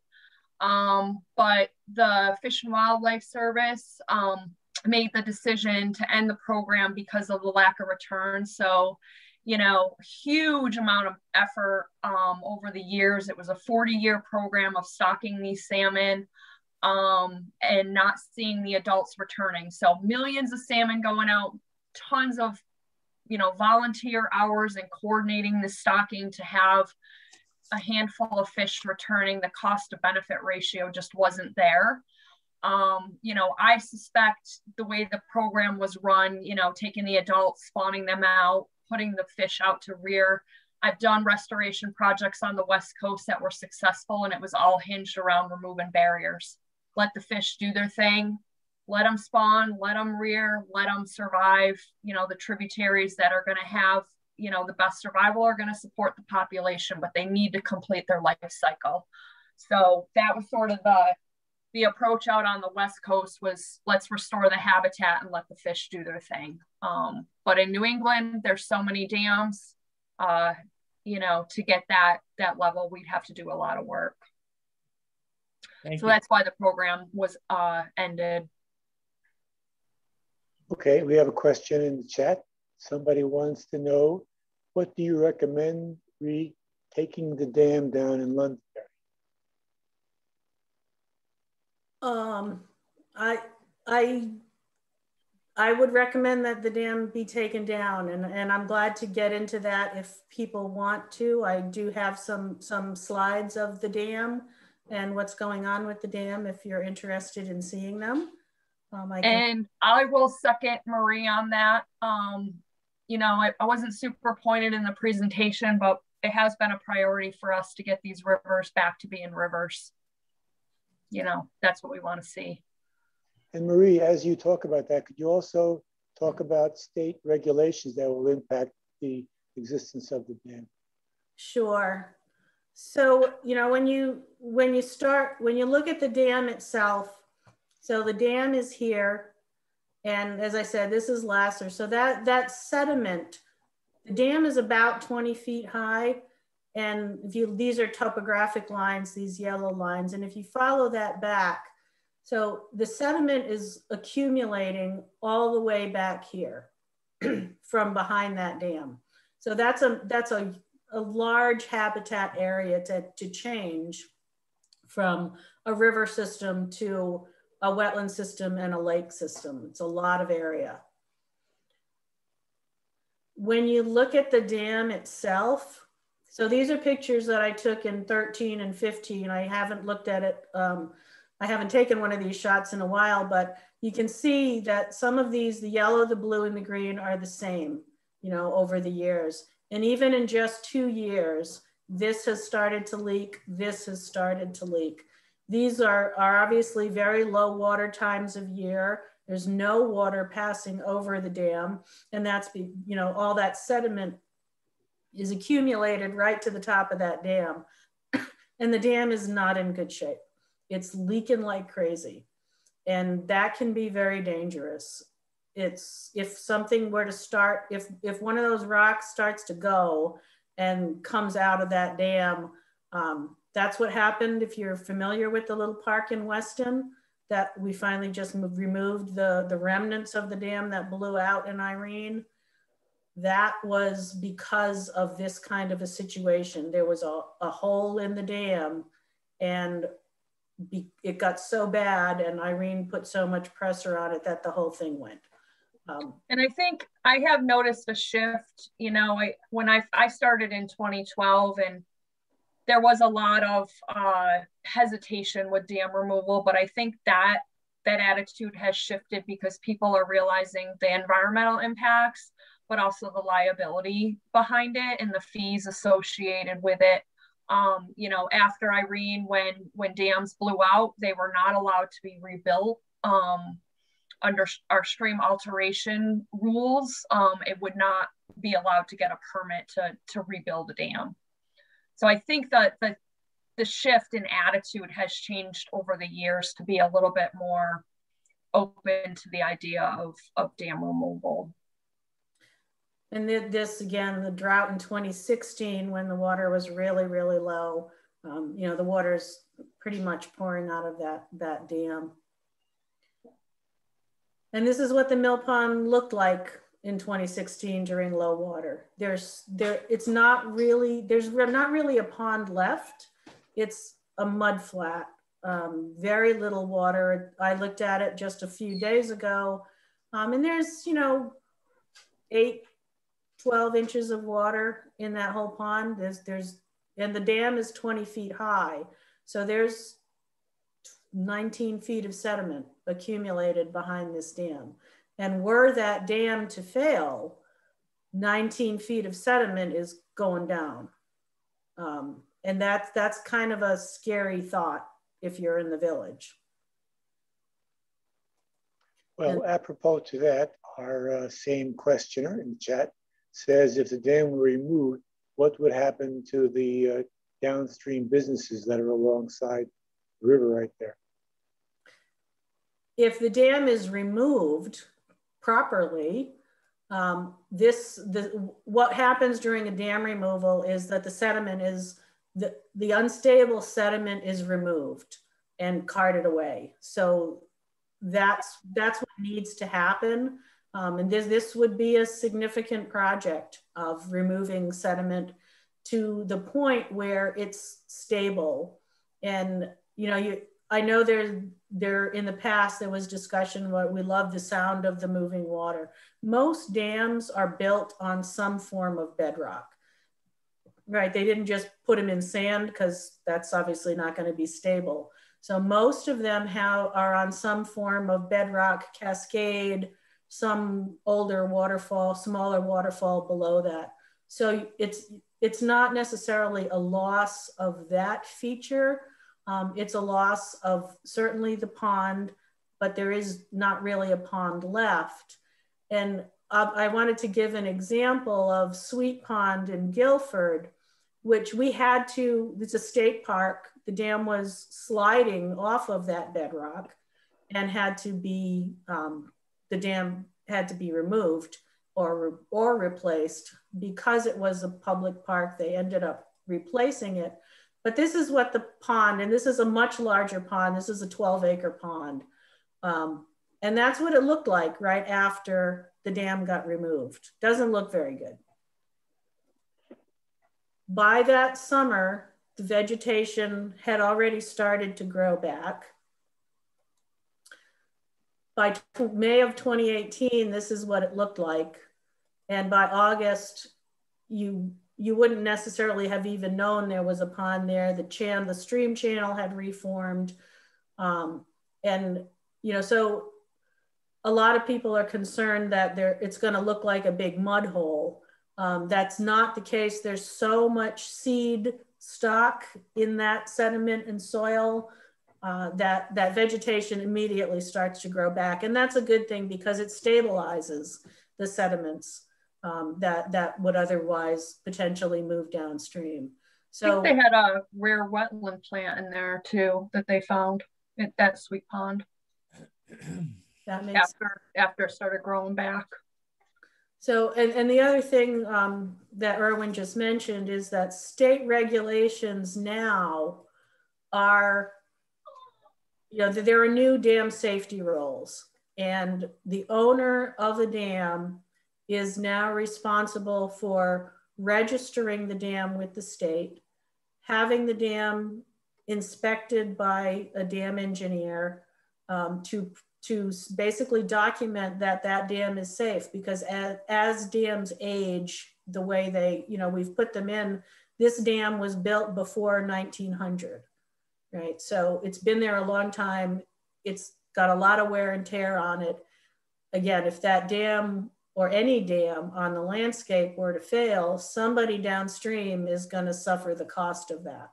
Speaker 1: Um, but the Fish and Wildlife Service um, made the decision to end the program because of the lack of return. So, you know, huge amount of effort um, over the years. It was a 40 year program of stocking these salmon um, and not seeing the adults returning. So millions of salmon going out, tons of, you know, volunteer hours and coordinating the stocking to have a handful of fish returning. The cost to benefit ratio just wasn't there. Um, you know, I suspect the way the program was run, you know, taking the adults, spawning them out, putting the fish out to rear. I've done restoration projects on the West Coast that were successful, and it was all hinged around removing barriers let the fish do their thing, let them spawn, let them rear, let them survive. You know, the tributaries that are going to have, you know, the best survival are going to support the population, but they need to complete their life cycle. So that was sort of the the approach out on the west coast was let's restore the habitat and let the fish do their thing. Um, but in New England, there's so many dams. Uh, you know, to get that that level, we'd have to do a lot of work. Thank so you. that's why the program was uh, ended.
Speaker 2: Okay, we have a question in the chat. Somebody wants to know, what do you recommend re taking the dam down in Londonderry?
Speaker 3: Um, I, I, I would recommend that the dam be taken down and, and I'm glad to get into that if people want to. I do have some, some slides of the dam and what's going on with the dam if you're interested in seeing them.
Speaker 1: Um, I and I will second Marie on that. Um, you know, I, I wasn't super pointed in the presentation, but it has been a priority for us to get these rivers back to being rivers. You know, that's what we want to see.
Speaker 2: And Marie, as you talk about that, could you also talk about state regulations that will impact the existence of the dam?
Speaker 3: Sure. So, you know, when you when you start when you look at the dam itself, so the dam is here, and as I said, this is Lasser. So that that sediment, the dam is about 20 feet high. And if you these are topographic lines, these yellow lines, and if you follow that back, so the sediment is accumulating all the way back here from behind that dam. So that's a that's a a large habitat area to, to change from a river system to a wetland system and a lake system. It's a lot of area. When you look at the dam itself, so these are pictures that I took in 13 and 15. I haven't looked at it. Um, I haven't taken one of these shots in a while, but you can see that some of these, the yellow, the blue, and the green are the same, you know, over the years. And even in just two years, this has started to leak, this has started to leak. These are, are obviously very low water times of year. There's no water passing over the dam. And that's, be, you know, all that sediment is accumulated right to the top of that dam. and the dam is not in good shape. It's leaking like crazy. And that can be very dangerous. It's if something were to start, if if one of those rocks starts to go and comes out of that dam, um, that's what happened if you're familiar with the little park in Weston that we finally just removed the, the remnants of the dam that blew out in Irene. That was because of this kind of a situation. There was a, a hole in the dam and be, it got so bad and Irene put so much pressure on it that the whole thing went.
Speaker 1: Um, and I think I have noticed a shift, you know, I, when I, I started in 2012 and there was a lot of uh, hesitation with dam removal, but I think that that attitude has shifted because people are realizing the environmental impacts, but also the liability behind it and the fees associated with it. Um, you know, after Irene, when when dams blew out, they were not allowed to be rebuilt um, under our stream alteration rules. Um, it would not be allowed to get a permit to to rebuild a dam. So I think that the, the shift in attitude has changed over the years to be a little bit more open to the idea of, of dam removal.
Speaker 3: And this again, the drought in 2016 when the water was really, really low, um, you know, the water's pretty much pouring out of that, that dam. And this is what the mill pond looked like in 2016 during low water. There's there it's not really there's not really a pond left. It's a mud flat. Um, very little water. I looked at it just a few days ago, um, and there's you know eight, 12 inches of water in that whole pond. There's there's and the dam is 20 feet high, so there's 19 feet of sediment accumulated behind this dam. And were that dam to fail, 19 feet of sediment is going down. Um, and that's, that's kind of a scary thought if you're in the village.
Speaker 2: Well, and, apropos to that, our uh, same questioner in chat says if the dam were removed, what would happen to the uh, downstream businesses that are alongside the river right there?
Speaker 3: If the dam is removed, properly, um, this the what happens during a dam removal is that the sediment is the, the unstable sediment is removed and carted away. So that's that's what needs to happen. Um, and this this would be a significant project of removing sediment to the point where it's stable. And you know, you I know there, there in the past there was discussion what we love the sound of the moving water. Most dams are built on some form of bedrock. Right, they didn't just put them in sand because that's obviously not going to be stable. So most of them have, are on some form of bedrock cascade, some older waterfall, smaller waterfall below that. So it's it's not necessarily a loss of that feature, um, it's a loss of certainly the pond, but there is not really a pond left. And uh, I wanted to give an example of Sweet Pond in Guilford, which we had to, it's a state park. The dam was sliding off of that bedrock and had to be, um, the dam had to be removed or, or replaced because it was a public park. They ended up replacing it but this is what the pond, and this is a much larger pond. This is a 12 acre pond. Um, and that's what it looked like right after the dam got removed. Doesn't look very good. By that summer, the vegetation had already started to grow back. By May of 2018, this is what it looked like. And by August, you you wouldn't necessarily have even known there was a pond there. The chan, the stream channel had reformed. Um, and, you know, so a lot of people are concerned that there it's going to look like a big mud hole. Um, that's not the case. There's so much seed stock in that sediment and soil uh, that that vegetation immediately starts to grow back, and that's a good thing because it stabilizes the sediments um, that that would otherwise potentially move downstream. So
Speaker 1: they had a rare wetland plant in there too that they found at that sweet pond.
Speaker 3: that makes
Speaker 1: after after it started growing back.
Speaker 3: So, and, and the other thing um, that Erwin just mentioned is that state regulations now are, you know, there are new dam safety rules and the owner of the dam is now responsible for registering the dam with the state, having the dam inspected by a dam engineer um, to, to basically document that that dam is safe because as, as dams age the way they, you know, we've put them in, this dam was built before 1900, right? So it's been there a long time. It's got a lot of wear and tear on it. Again, if that dam or any dam on the landscape were to fail, somebody downstream is going to suffer the cost of that.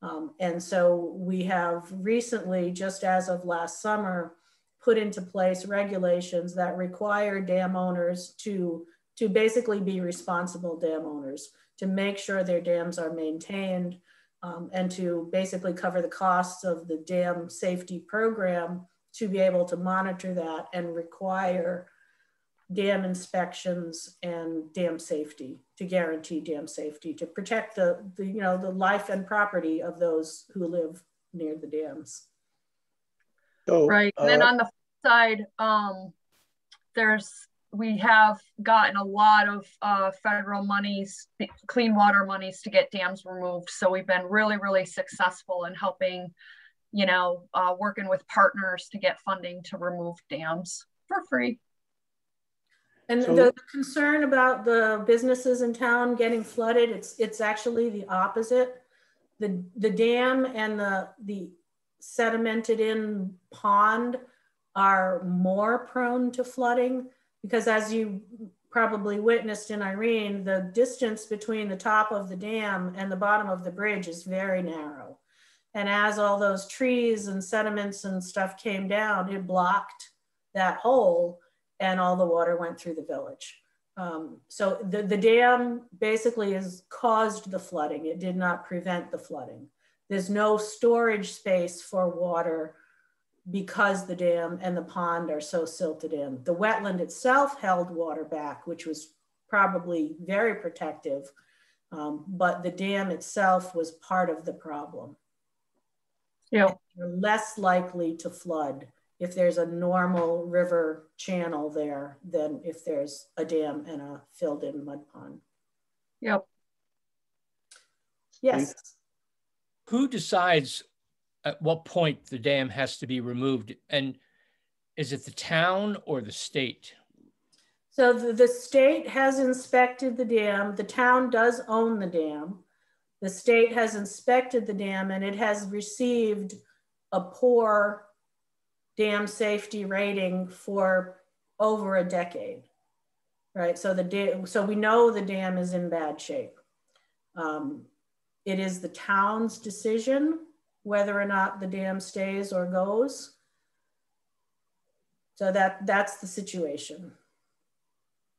Speaker 3: Um, and so we have recently, just as of last summer, put into place regulations that require dam owners to, to basically be responsible dam owners, to make sure their dams are maintained um, and to basically cover the costs of the dam safety program to be able to monitor that and require dam inspections and dam safety to guarantee dam safety to protect the, the you know the life and property of those who live near the dams.
Speaker 1: So, right and then uh, on the side um, there's we have gotten a lot of uh, federal monies clean water monies to get dams removed. So we've been really really successful in helping you know uh, working with partners to get funding to remove dams for free
Speaker 3: and so, the concern about the businesses in town getting flooded, it's it's actually the opposite. The the dam and the the sedimented in pond are more prone to flooding because as you probably witnessed in Irene, the distance between the top of the dam and the bottom of the bridge is very narrow. And as all those trees and sediments and stuff came down, it blocked that hole and all the water went through the village. Um, so the, the dam basically has caused the flooding. It did not prevent the flooding. There's no storage space for water because the dam and the pond are so silted in. The wetland itself held water back, which was probably very protective, um, but the dam itself was part of the problem.
Speaker 1: Yeah.
Speaker 3: You're less likely to flood if there's a normal river channel there than if there's a dam and a filled in mud pond.
Speaker 1: Yep.
Speaker 3: Yes.
Speaker 4: Who decides at what point the dam has to be removed? And is it the town or the state?
Speaker 3: So the, the state has inspected the dam. The town does own the dam. The state has inspected the dam and it has received a poor dam safety rating for over a decade, right? So the dam, so we know the dam is in bad shape. Um, it is the town's decision whether or not the dam stays or goes. So that that's the situation.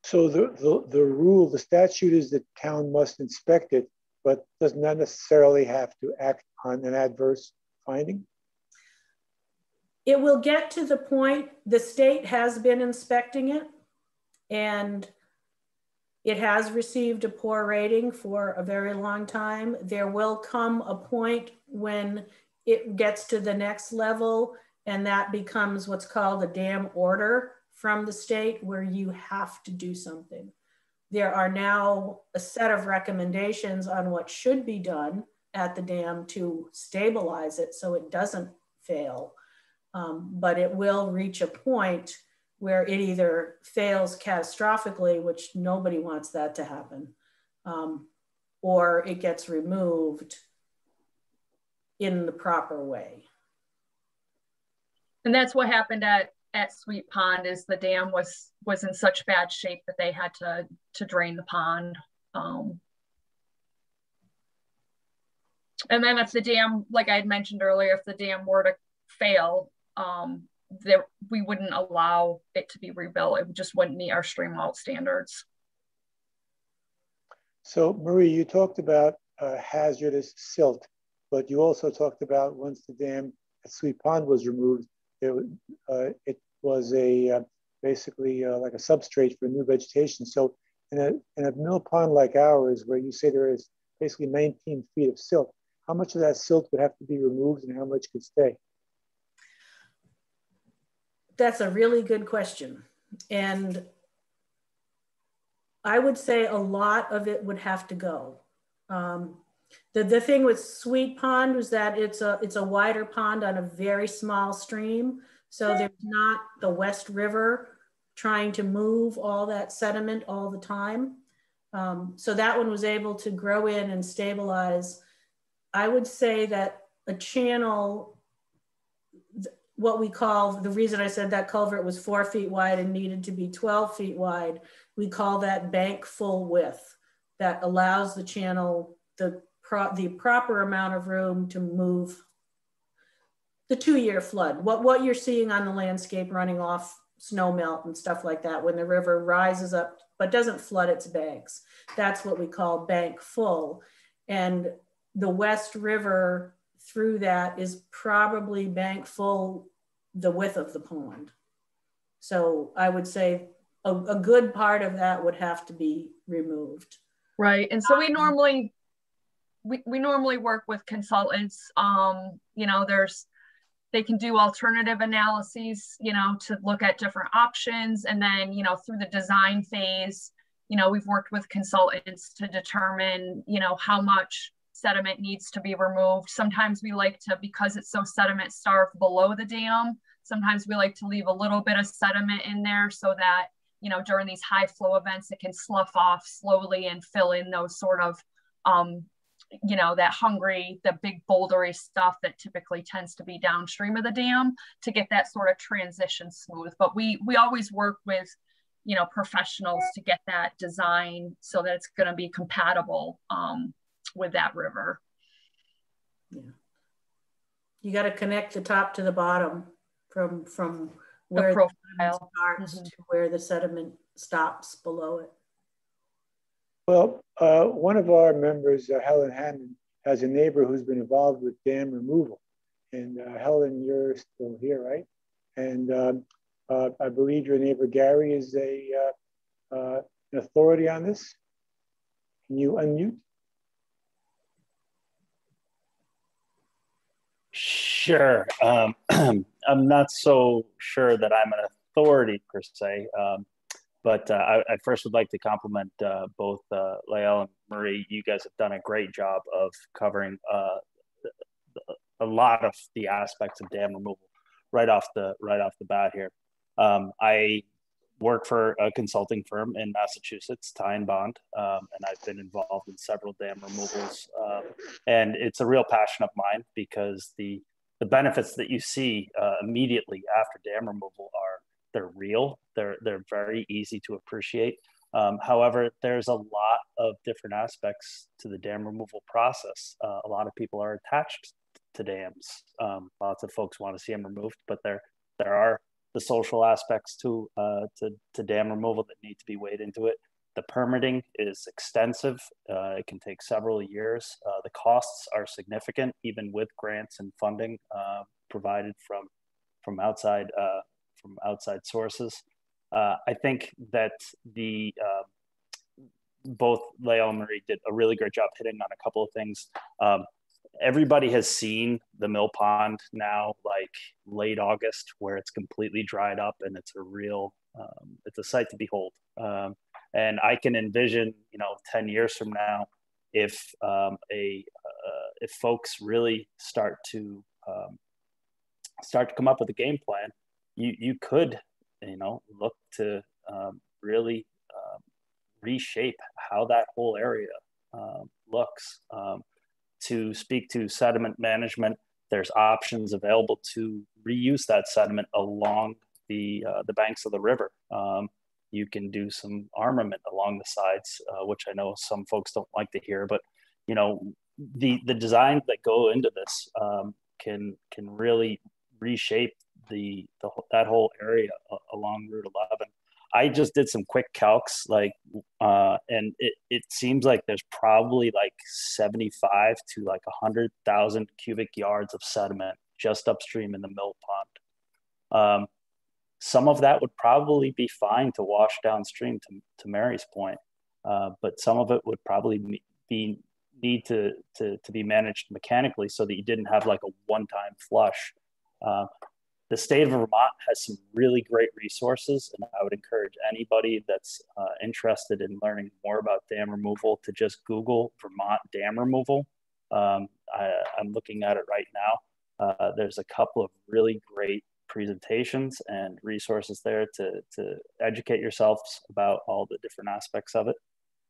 Speaker 2: So the, the, the rule, the statute is that town must inspect it, but does not necessarily have to act on an adverse finding?
Speaker 3: It will get to the point the state has been inspecting it and it has received a poor rating for a very long time. There will come a point when it gets to the next level and that becomes what's called a dam order from the state where you have to do something. There are now a set of recommendations on what should be done at the dam to stabilize it so it doesn't fail. Um, but it will reach a point where it either fails catastrophically, which nobody wants that to happen, um, or it gets removed in the proper way.
Speaker 1: And that's what happened at at Sweet Pond is the dam was was in such bad shape that they had to to drain the pond. Um, and then if the dam, like I had mentioned earlier, if the dam were to fail, um, there we wouldn't allow it to be rebuilt. It just wouldn't meet our stream out standards.
Speaker 2: So Marie, you talked about uh, hazardous silt, but you also talked about once the dam at Sweet Pond was removed, it, uh, it was a uh, basically uh, like a substrate for new vegetation. So in a, in a mill pond like ours, where you say there is basically 19 feet of silt, how much of that silt would have to be removed and how much could stay?
Speaker 3: That's a really good question. And I would say a lot of it would have to go. Um, the, the thing with Sweet Pond was that it's a, it's a wider pond on a very small stream. So there's not the West River trying to move all that sediment all the time. Um, so that one was able to grow in and stabilize. I would say that a channel, what we call, the reason I said that culvert was four feet wide and needed to be 12 feet wide, we call that bank full width that allows the channel the, pro the proper amount of room to move the two-year flood, what, what you're seeing on the landscape running off snow melt and stuff like that when the river rises up but doesn't flood its banks. That's what we call bank full. And the West River through that is probably bank full the width of the pond. So I would say a, a good part of that would have to be removed.
Speaker 1: Right. And so we normally we, we normally work with consultants. Um, you know, there's they can do alternative analyses, you know, to look at different options. And then, you know, through the design phase, you know, we've worked with consultants to determine, you know, how much sediment needs to be removed. Sometimes we like to, because it's so sediment starved below the dam, sometimes we like to leave a little bit of sediment in there so that, you know, during these high flow events, it can slough off slowly and fill in those sort of um, you know, that hungry, the big bouldery stuff that typically tends to be downstream of the dam to get that sort of transition smooth. But we we always work with, you know, professionals to get that design so that it's going to be compatible um, with that river.
Speaker 3: Yeah. You got to connect the top to the bottom from from where the, the starts mm -hmm. to where the sediment stops below it.
Speaker 2: Well, uh, one of our members, uh, Helen Hammond, has a neighbor who's been involved with dam removal. And uh, Helen, you're still here, right? And um, uh, I believe your neighbor Gary is a uh, uh, an authority on this. Can you unmute?
Speaker 5: Sure. Um, I'm not so sure that I'm an authority per se. Um, but uh, I, I, first would like to compliment uh, both uh, Lael and Marie. You guys have done a great job of covering uh, a lot of the aspects of dam removal right off the right off the bat here. Um, I work for a consulting firm in Massachusetts, and Bond, um, and I've been involved in several dam removals. Um, and it's a real passion of mine because the the benefits that you see uh, immediately after dam removal are they're real. They're they're very easy to appreciate. Um, however, there's a lot of different aspects to the dam removal process. Uh, a lot of people are attached to dams. Um, lots of folks want to see them removed, but there there are the social aspects to, uh, to to dam removal that need to be weighed into it. The permitting is extensive. Uh, it can take several years. Uh, the costs are significant, even with grants and funding uh, provided from from outside uh, from outside sources. Uh, I think that the uh, both Lael and Marie did a really great job hitting on a couple of things. Um, everybody has seen the mill pond now, like late August, where it's completely dried up and it's a real, um, it's a sight to behold. Um, and I can envision, you know, 10 years from now, if um, a uh, if folks really start to um, start to come up with a game plan, you you could you know look to um, really um, reshape how that whole area um, looks. Um, to speak to sediment management, there's options available to reuse that sediment along the uh, the banks of the river. Um, you can do some armament along the sides, uh, which I know some folks don't like to hear, but you know the the designs that go into this um, can can really reshape the, the that whole area along Route 11. I just did some quick calcs, like, uh, and it, it seems like there's probably like 75 to like 100,000 cubic yards of sediment just upstream in the mill pond. Um, some of that would probably be fine to wash downstream to, to Mary's point, uh, but some of it would probably be need to, to, to be managed mechanically so that you didn't have like a one-time flush. Uh, the state of Vermont has some really great resources, and I would encourage anybody that's uh, interested in learning more about dam removal to just Google Vermont dam removal. Um, I, am looking at it right now. Uh, there's a couple of really great presentations and resources there to, to educate yourselves about all the different aspects of it.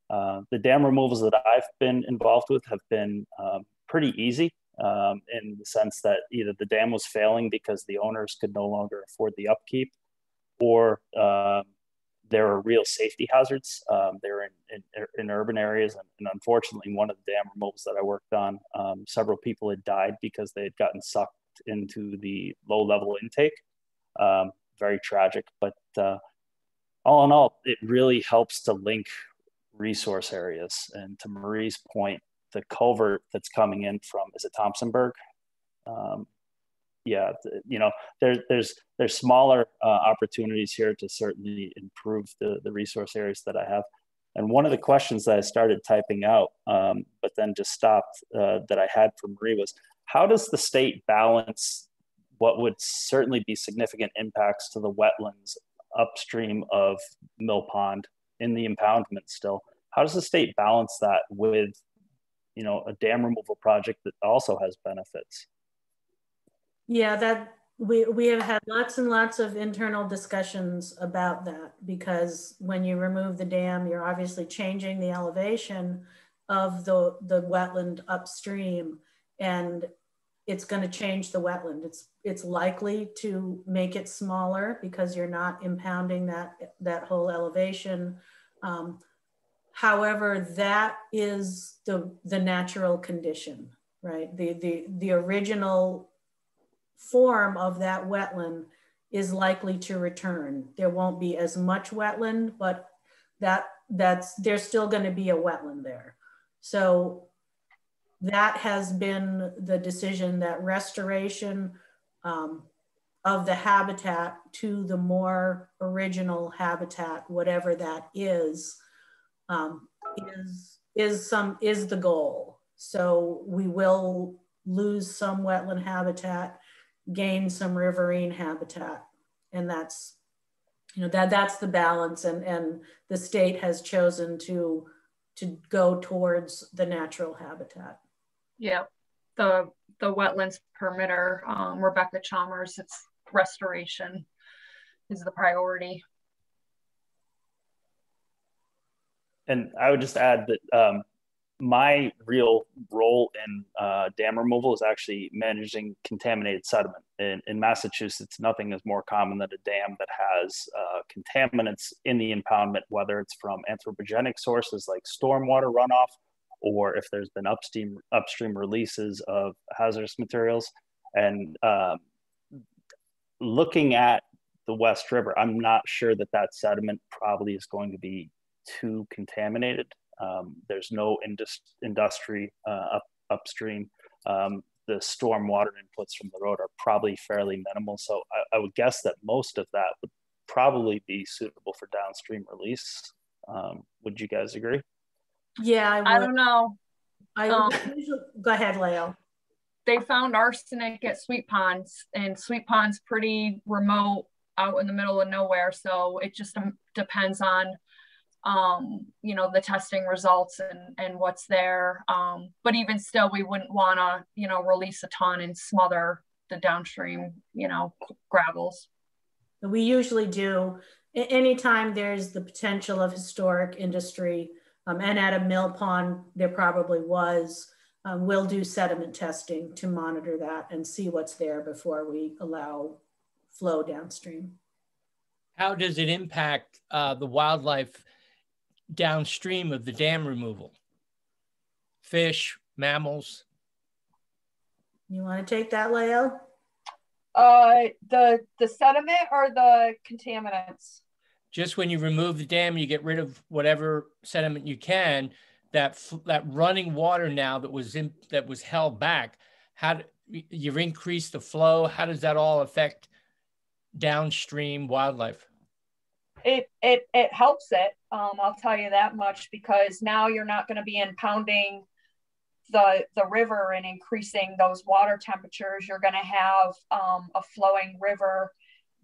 Speaker 5: Uh, the dam removals that I've been involved with have been um, pretty easy um, in the sense that either the dam was failing because the owners could no longer afford the upkeep or um, there are real safety hazards. Um, they're in, in, in, urban areas. And, and, unfortunately, one of the dam removals that I worked on, um, several people had died because they had gotten sucked into the low level intake. Um, very tragic. But uh, all in all, it really helps to link resource areas. And to Marie's point, the culvert that's coming in from is it Thompsonburg? Um, yeah, you know, there, there's there's smaller uh, opportunities here to certainly improve the the resource areas that I have. And one of the questions that I started typing out, um, but then just stopped, uh, that I had for Marie was, how does the state balance what would certainly be significant impacts to the wetlands upstream of Mill Pond in the impoundment still? How does the state balance that with you know a dam removal project that also has benefits
Speaker 3: yeah that we we have had lots and lots of internal discussions about that because when you remove the dam you're obviously changing the elevation of the the wetland upstream and it's going to change the wetland it's it's likely to make it smaller because you're not impounding that that whole elevation um, However, that is the, the natural condition, right? The, the, the original form of that wetland is likely to return. There won't be as much wetland, but that that's there's still going to be a wetland there. So that has been the decision that restoration um, of the habitat to the more original habitat, whatever that is, um, is is some is the goal. So we will lose some wetland habitat, gain some riverine habitat, and that's you know that that's the balance. And and the state has chosen to to go towards the natural habitat.
Speaker 1: Yeah, the the wetlands permitter, um, Rebecca Chalmers, it's restoration is the priority.
Speaker 5: and I would just add that um, my real role in uh, dam removal is actually managing contaminated sediment. In, in, Massachusetts, nothing is more common than a dam that has uh, contaminants in the impoundment, whether it's from anthropogenic sources like stormwater runoff, or if there's been upstream upstream releases of hazardous materials. And um, looking at the West River, I'm not sure that that sediment probably is going to be too contaminated. Um, there's no indus- industry uh, up, upstream. Um, the storm water inputs from the road are probably fairly minimal. So I, I, would guess that most of that would probably be suitable for downstream release. Um, would you guys agree?
Speaker 3: Yeah,
Speaker 1: I, I don't know.
Speaker 3: I um, go ahead, Lael.
Speaker 1: They found arsenic at Sweet Ponds, and Sweet Ponds pretty remote out in the middle of nowhere. So it just depends on um, you know, the testing results and, and what's there. Um, but even still, we wouldn't want to, you know, release a ton and smother the downstream, you know, gravels.
Speaker 3: We usually do anytime there's the potential of historic industry um, and at a mill pond, there probably was, um, we'll do sediment testing to monitor that and see what's there before we allow flow downstream.
Speaker 4: How does it impact uh, the wildlife downstream of the dam removal? Fish, mammals?
Speaker 3: You want to take that, Lael?
Speaker 6: Uh, the the sediment or the contaminants?
Speaker 4: Just when you remove the dam, you get rid of whatever sediment you can. That that running water now that was in that was held back. How do, you've increased the flow? How does that all affect downstream wildlife?
Speaker 6: It it it helps it. Um, I'll tell you that much because now you're not going to be impounding the the river and increasing those water temperatures. You're going to have um, a flowing river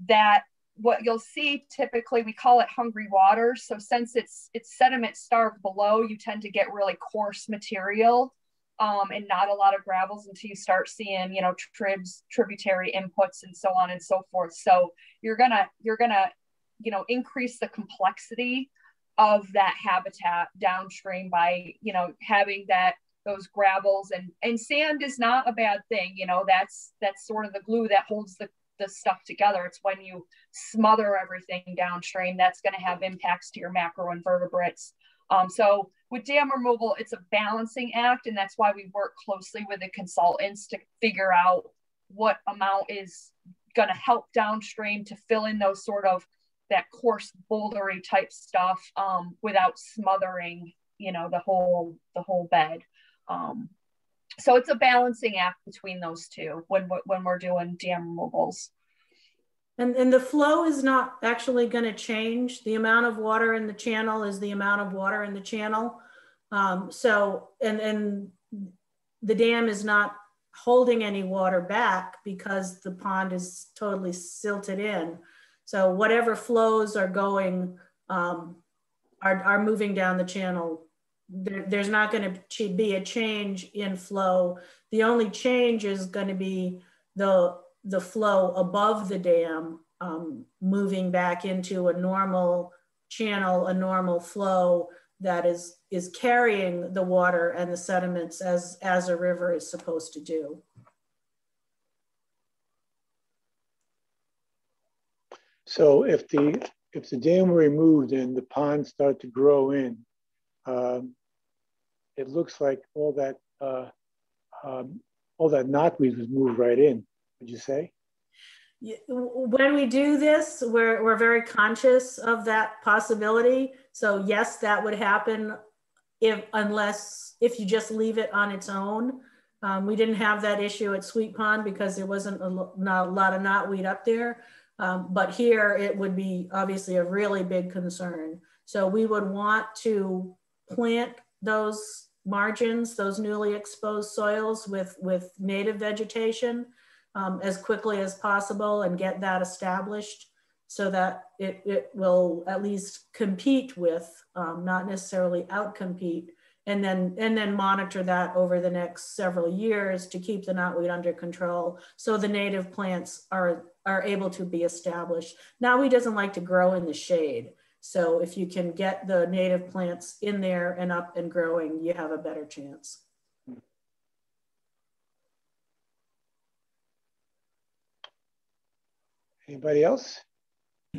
Speaker 6: that what you'll see typically we call it hungry water. So since it's it's sediment starved below, you tend to get really coarse material um, and not a lot of gravels until you start seeing, you know, tribs, tributary inputs and so on and so forth. So you're gonna, you're gonna, you know, increase the complexity of that habitat downstream by, you know, having that those gravels and and sand is not a bad thing. You know, that's that's sort of the glue that holds the the stuff together. It's when you smother everything downstream that's going to have impacts to your macroinvertebrates. Um, so with dam removal, it's a balancing act, and that's why we work closely with the consultants to figure out what amount is going to help downstream to fill in those sort of that coarse bouldery type stuff um, without smothering, you know, the whole the whole bed. Um, so it's a balancing act between those two when when we're doing dam removals.
Speaker 3: And, and the flow is not actually going to change. The amount of water in the channel is the amount of water in the channel. Um, so, and, and the dam is not holding any water back because the pond is totally silted in. So whatever flows are going, um, are, are moving down the channel. There, there's not going to be a change in flow. The only change is going to be the the flow above the dam um, moving back into a normal channel, a normal flow that is, is carrying the water and the sediments as, as a river is supposed to do.
Speaker 2: So if the if the dam were removed and the ponds start to grow in, um, it looks like all that uh, um, all that knotweed was moved right in would you say?
Speaker 3: When we do this, we're, we're very conscious of that possibility. So yes, that would happen if unless if you just leave it on its own. Um, we didn't have that issue at Sweet Pond because there wasn't a, not a lot of knotweed up there. Um, but here it would be obviously a really big concern. So we would want to plant those margins, those newly exposed soils with, with native vegetation um, as quickly as possible and get that established so that it, it will at least compete with, um, not necessarily outcompete, and then and then monitor that over the next several years to keep the knotweed under control so the native plants are are able to be established. Knotweed doesn't like to grow in the shade. So if you can get the native plants in there and up and growing, you have a better chance.
Speaker 2: Anybody else?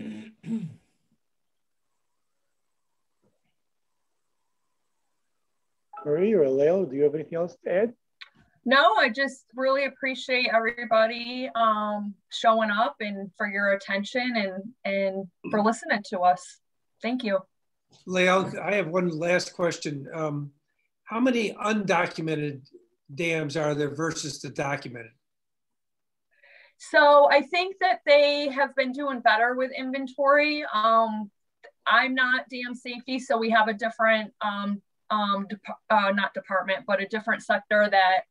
Speaker 2: Marie or Lael, do you have anything else to add?
Speaker 1: No, I just really appreciate everybody um, showing up and for your attention and and for listening to us. Thank you.
Speaker 7: Lael, I have one last question. Um, how many undocumented dams are there versus the documented?
Speaker 1: So I think that they have been doing better with inventory. Um, I'm not dam safety, so we have a different, um, um, uh, not department, but a different sector that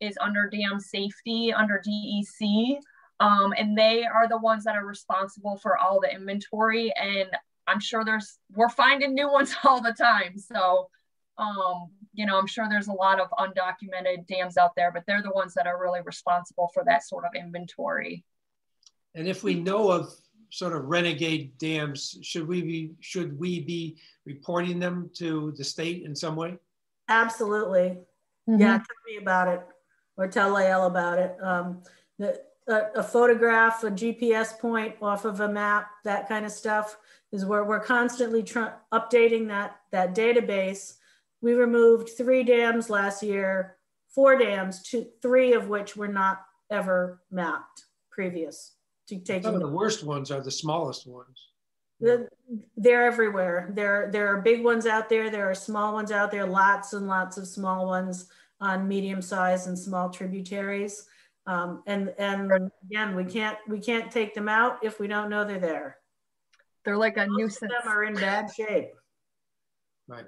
Speaker 1: is under dam safety, under DEC. Um, and they are the ones that are responsible for all the inventory. And I'm sure there's we're finding new ones all the time. So um, you know, I'm sure there's a lot of undocumented dams out there, but they're the ones that are really responsible for that sort of inventory.
Speaker 7: And if we know of sort of renegade dams, should we be should we be reporting them to the state in some way?
Speaker 3: Absolutely. Mm-hmm. Yeah, tell me about it, or tell Lael about it. Um, the, a, a, photograph, a GPS point off of a map, that kind of stuff is where we're constantly updating that that database. We removed three dams last year, four dams, two, three of which were not ever mapped previous to taking.
Speaker 7: Some of the worst ones are the smallest ones.
Speaker 3: The, they're everywhere. There, there are big ones out there. There are small ones out there. Lots and lots of small ones on medium size and small tributaries. Um, and and again, we can't we can't take them out if we don't know they're there.
Speaker 1: They're like a Most nuisance.
Speaker 3: Of them are in bad shape.
Speaker 7: Right.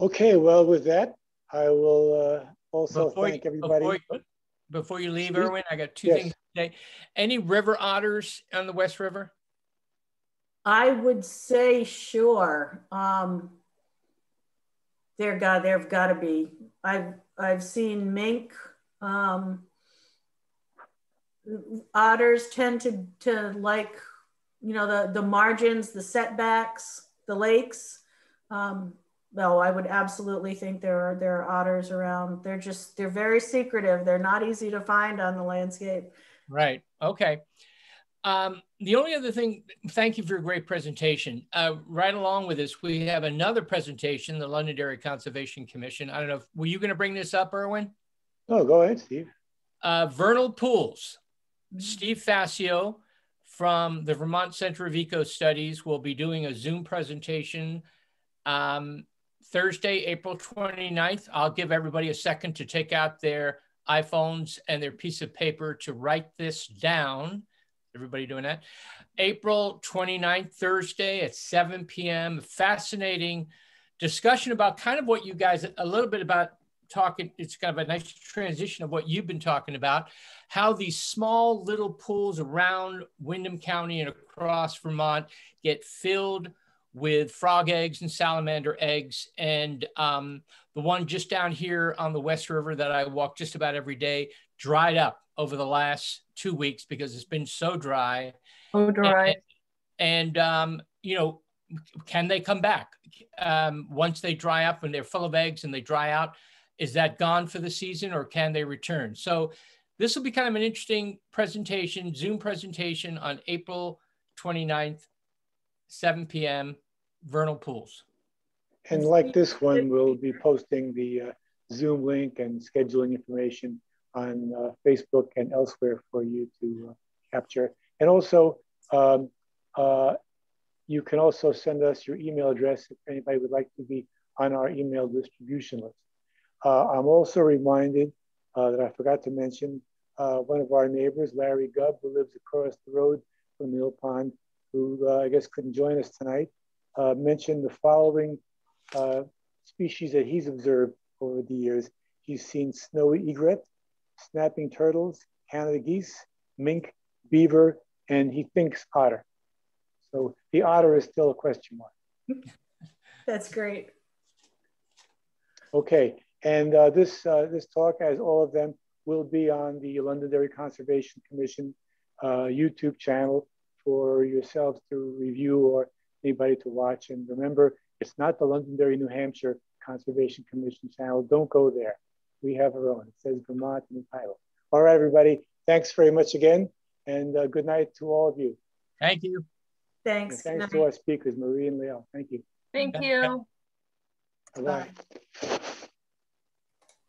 Speaker 2: Okay. Well, with that, I will uh, also before thank you, everybody.
Speaker 4: Before, before you leave, Erwin, I got two yes. things to say. Any river otters on the West River?
Speaker 3: I would say sure. Um, there got there've got to be. I've I've seen mink. Um, otters tend to to like you know the the margins, the setbacks, the lakes. Um, no, I would absolutely think there are there are otters around. They're just they're very secretive. They're not easy to find on the landscape.
Speaker 4: Right. Okay. Um, the only other thing, thank you for a great presentation. Uh, right along with this, we have another presentation, the Londonderry Conservation Commission. I don't know, if, were you going to bring this up, Erwin?
Speaker 2: Oh, go ahead, Steve.
Speaker 4: Uh, vernal pools. Steve Faccio from the Vermont Center of Ecostudies will be doing a Zoom presentation um, Thursday, April 29th. I'll give everybody a second to take out their iPhones and their piece of paper to write this down. Everybody doing that? April 29th, Thursday at 7 p.m. Fascinating discussion about kind of what you guys, a little bit about talking, it's kind of a nice transition of what you've been talking about, how these small little pools around Windham County and across Vermont get filled with frog eggs and salamander eggs. And um, the one just down here on the West River that I walk just about every day dried up over the last two weeks because it's been so dry.
Speaker 1: So dry.
Speaker 4: And, and um, you know, can they come back um, once they dry up and they're full of eggs and they dry out? Is that gone for the season or can they return? So this will be kind of an interesting presentation, Zoom presentation on April 29th, 7 p.m vernal pools.
Speaker 2: And like this one, we'll be posting the uh, Zoom link and scheduling information on uh, Facebook and elsewhere for you to uh, capture. And also, um, uh, you can also send us your email address if anybody would like to be on our email distribution list. Uh, I'm also reminded uh, that I forgot to mention one of our neighbors, Larry Gubb, who lives across the road from Mill Pond, who I guess couldn't join us tonight uh, mention the following uh, species that he's observed over the years. He's seen snowy egret, snapping turtles, Canada geese, mink, beaver, and he thinks otter. So the otter is still a question mark.
Speaker 3: That's great.
Speaker 2: Okay, and uh, this uh, this talk, as all of them, will be on the Londonderry Conservation Commission uh, YouTube channel for yourselves to review or anybody to watch. And remember, it's not the Londonderry, New Hampshire Conservation Commission channel. Don't go there. We have our own. It says Vermont in the title. All right, everybody. Thanks very much again. And uh, good night to all of you.
Speaker 4: Thank you.
Speaker 3: Thanks.
Speaker 2: And thanks to our speakers, Marie and Lael. Thank you.
Speaker 1: Thank you.
Speaker 2: Bye-bye.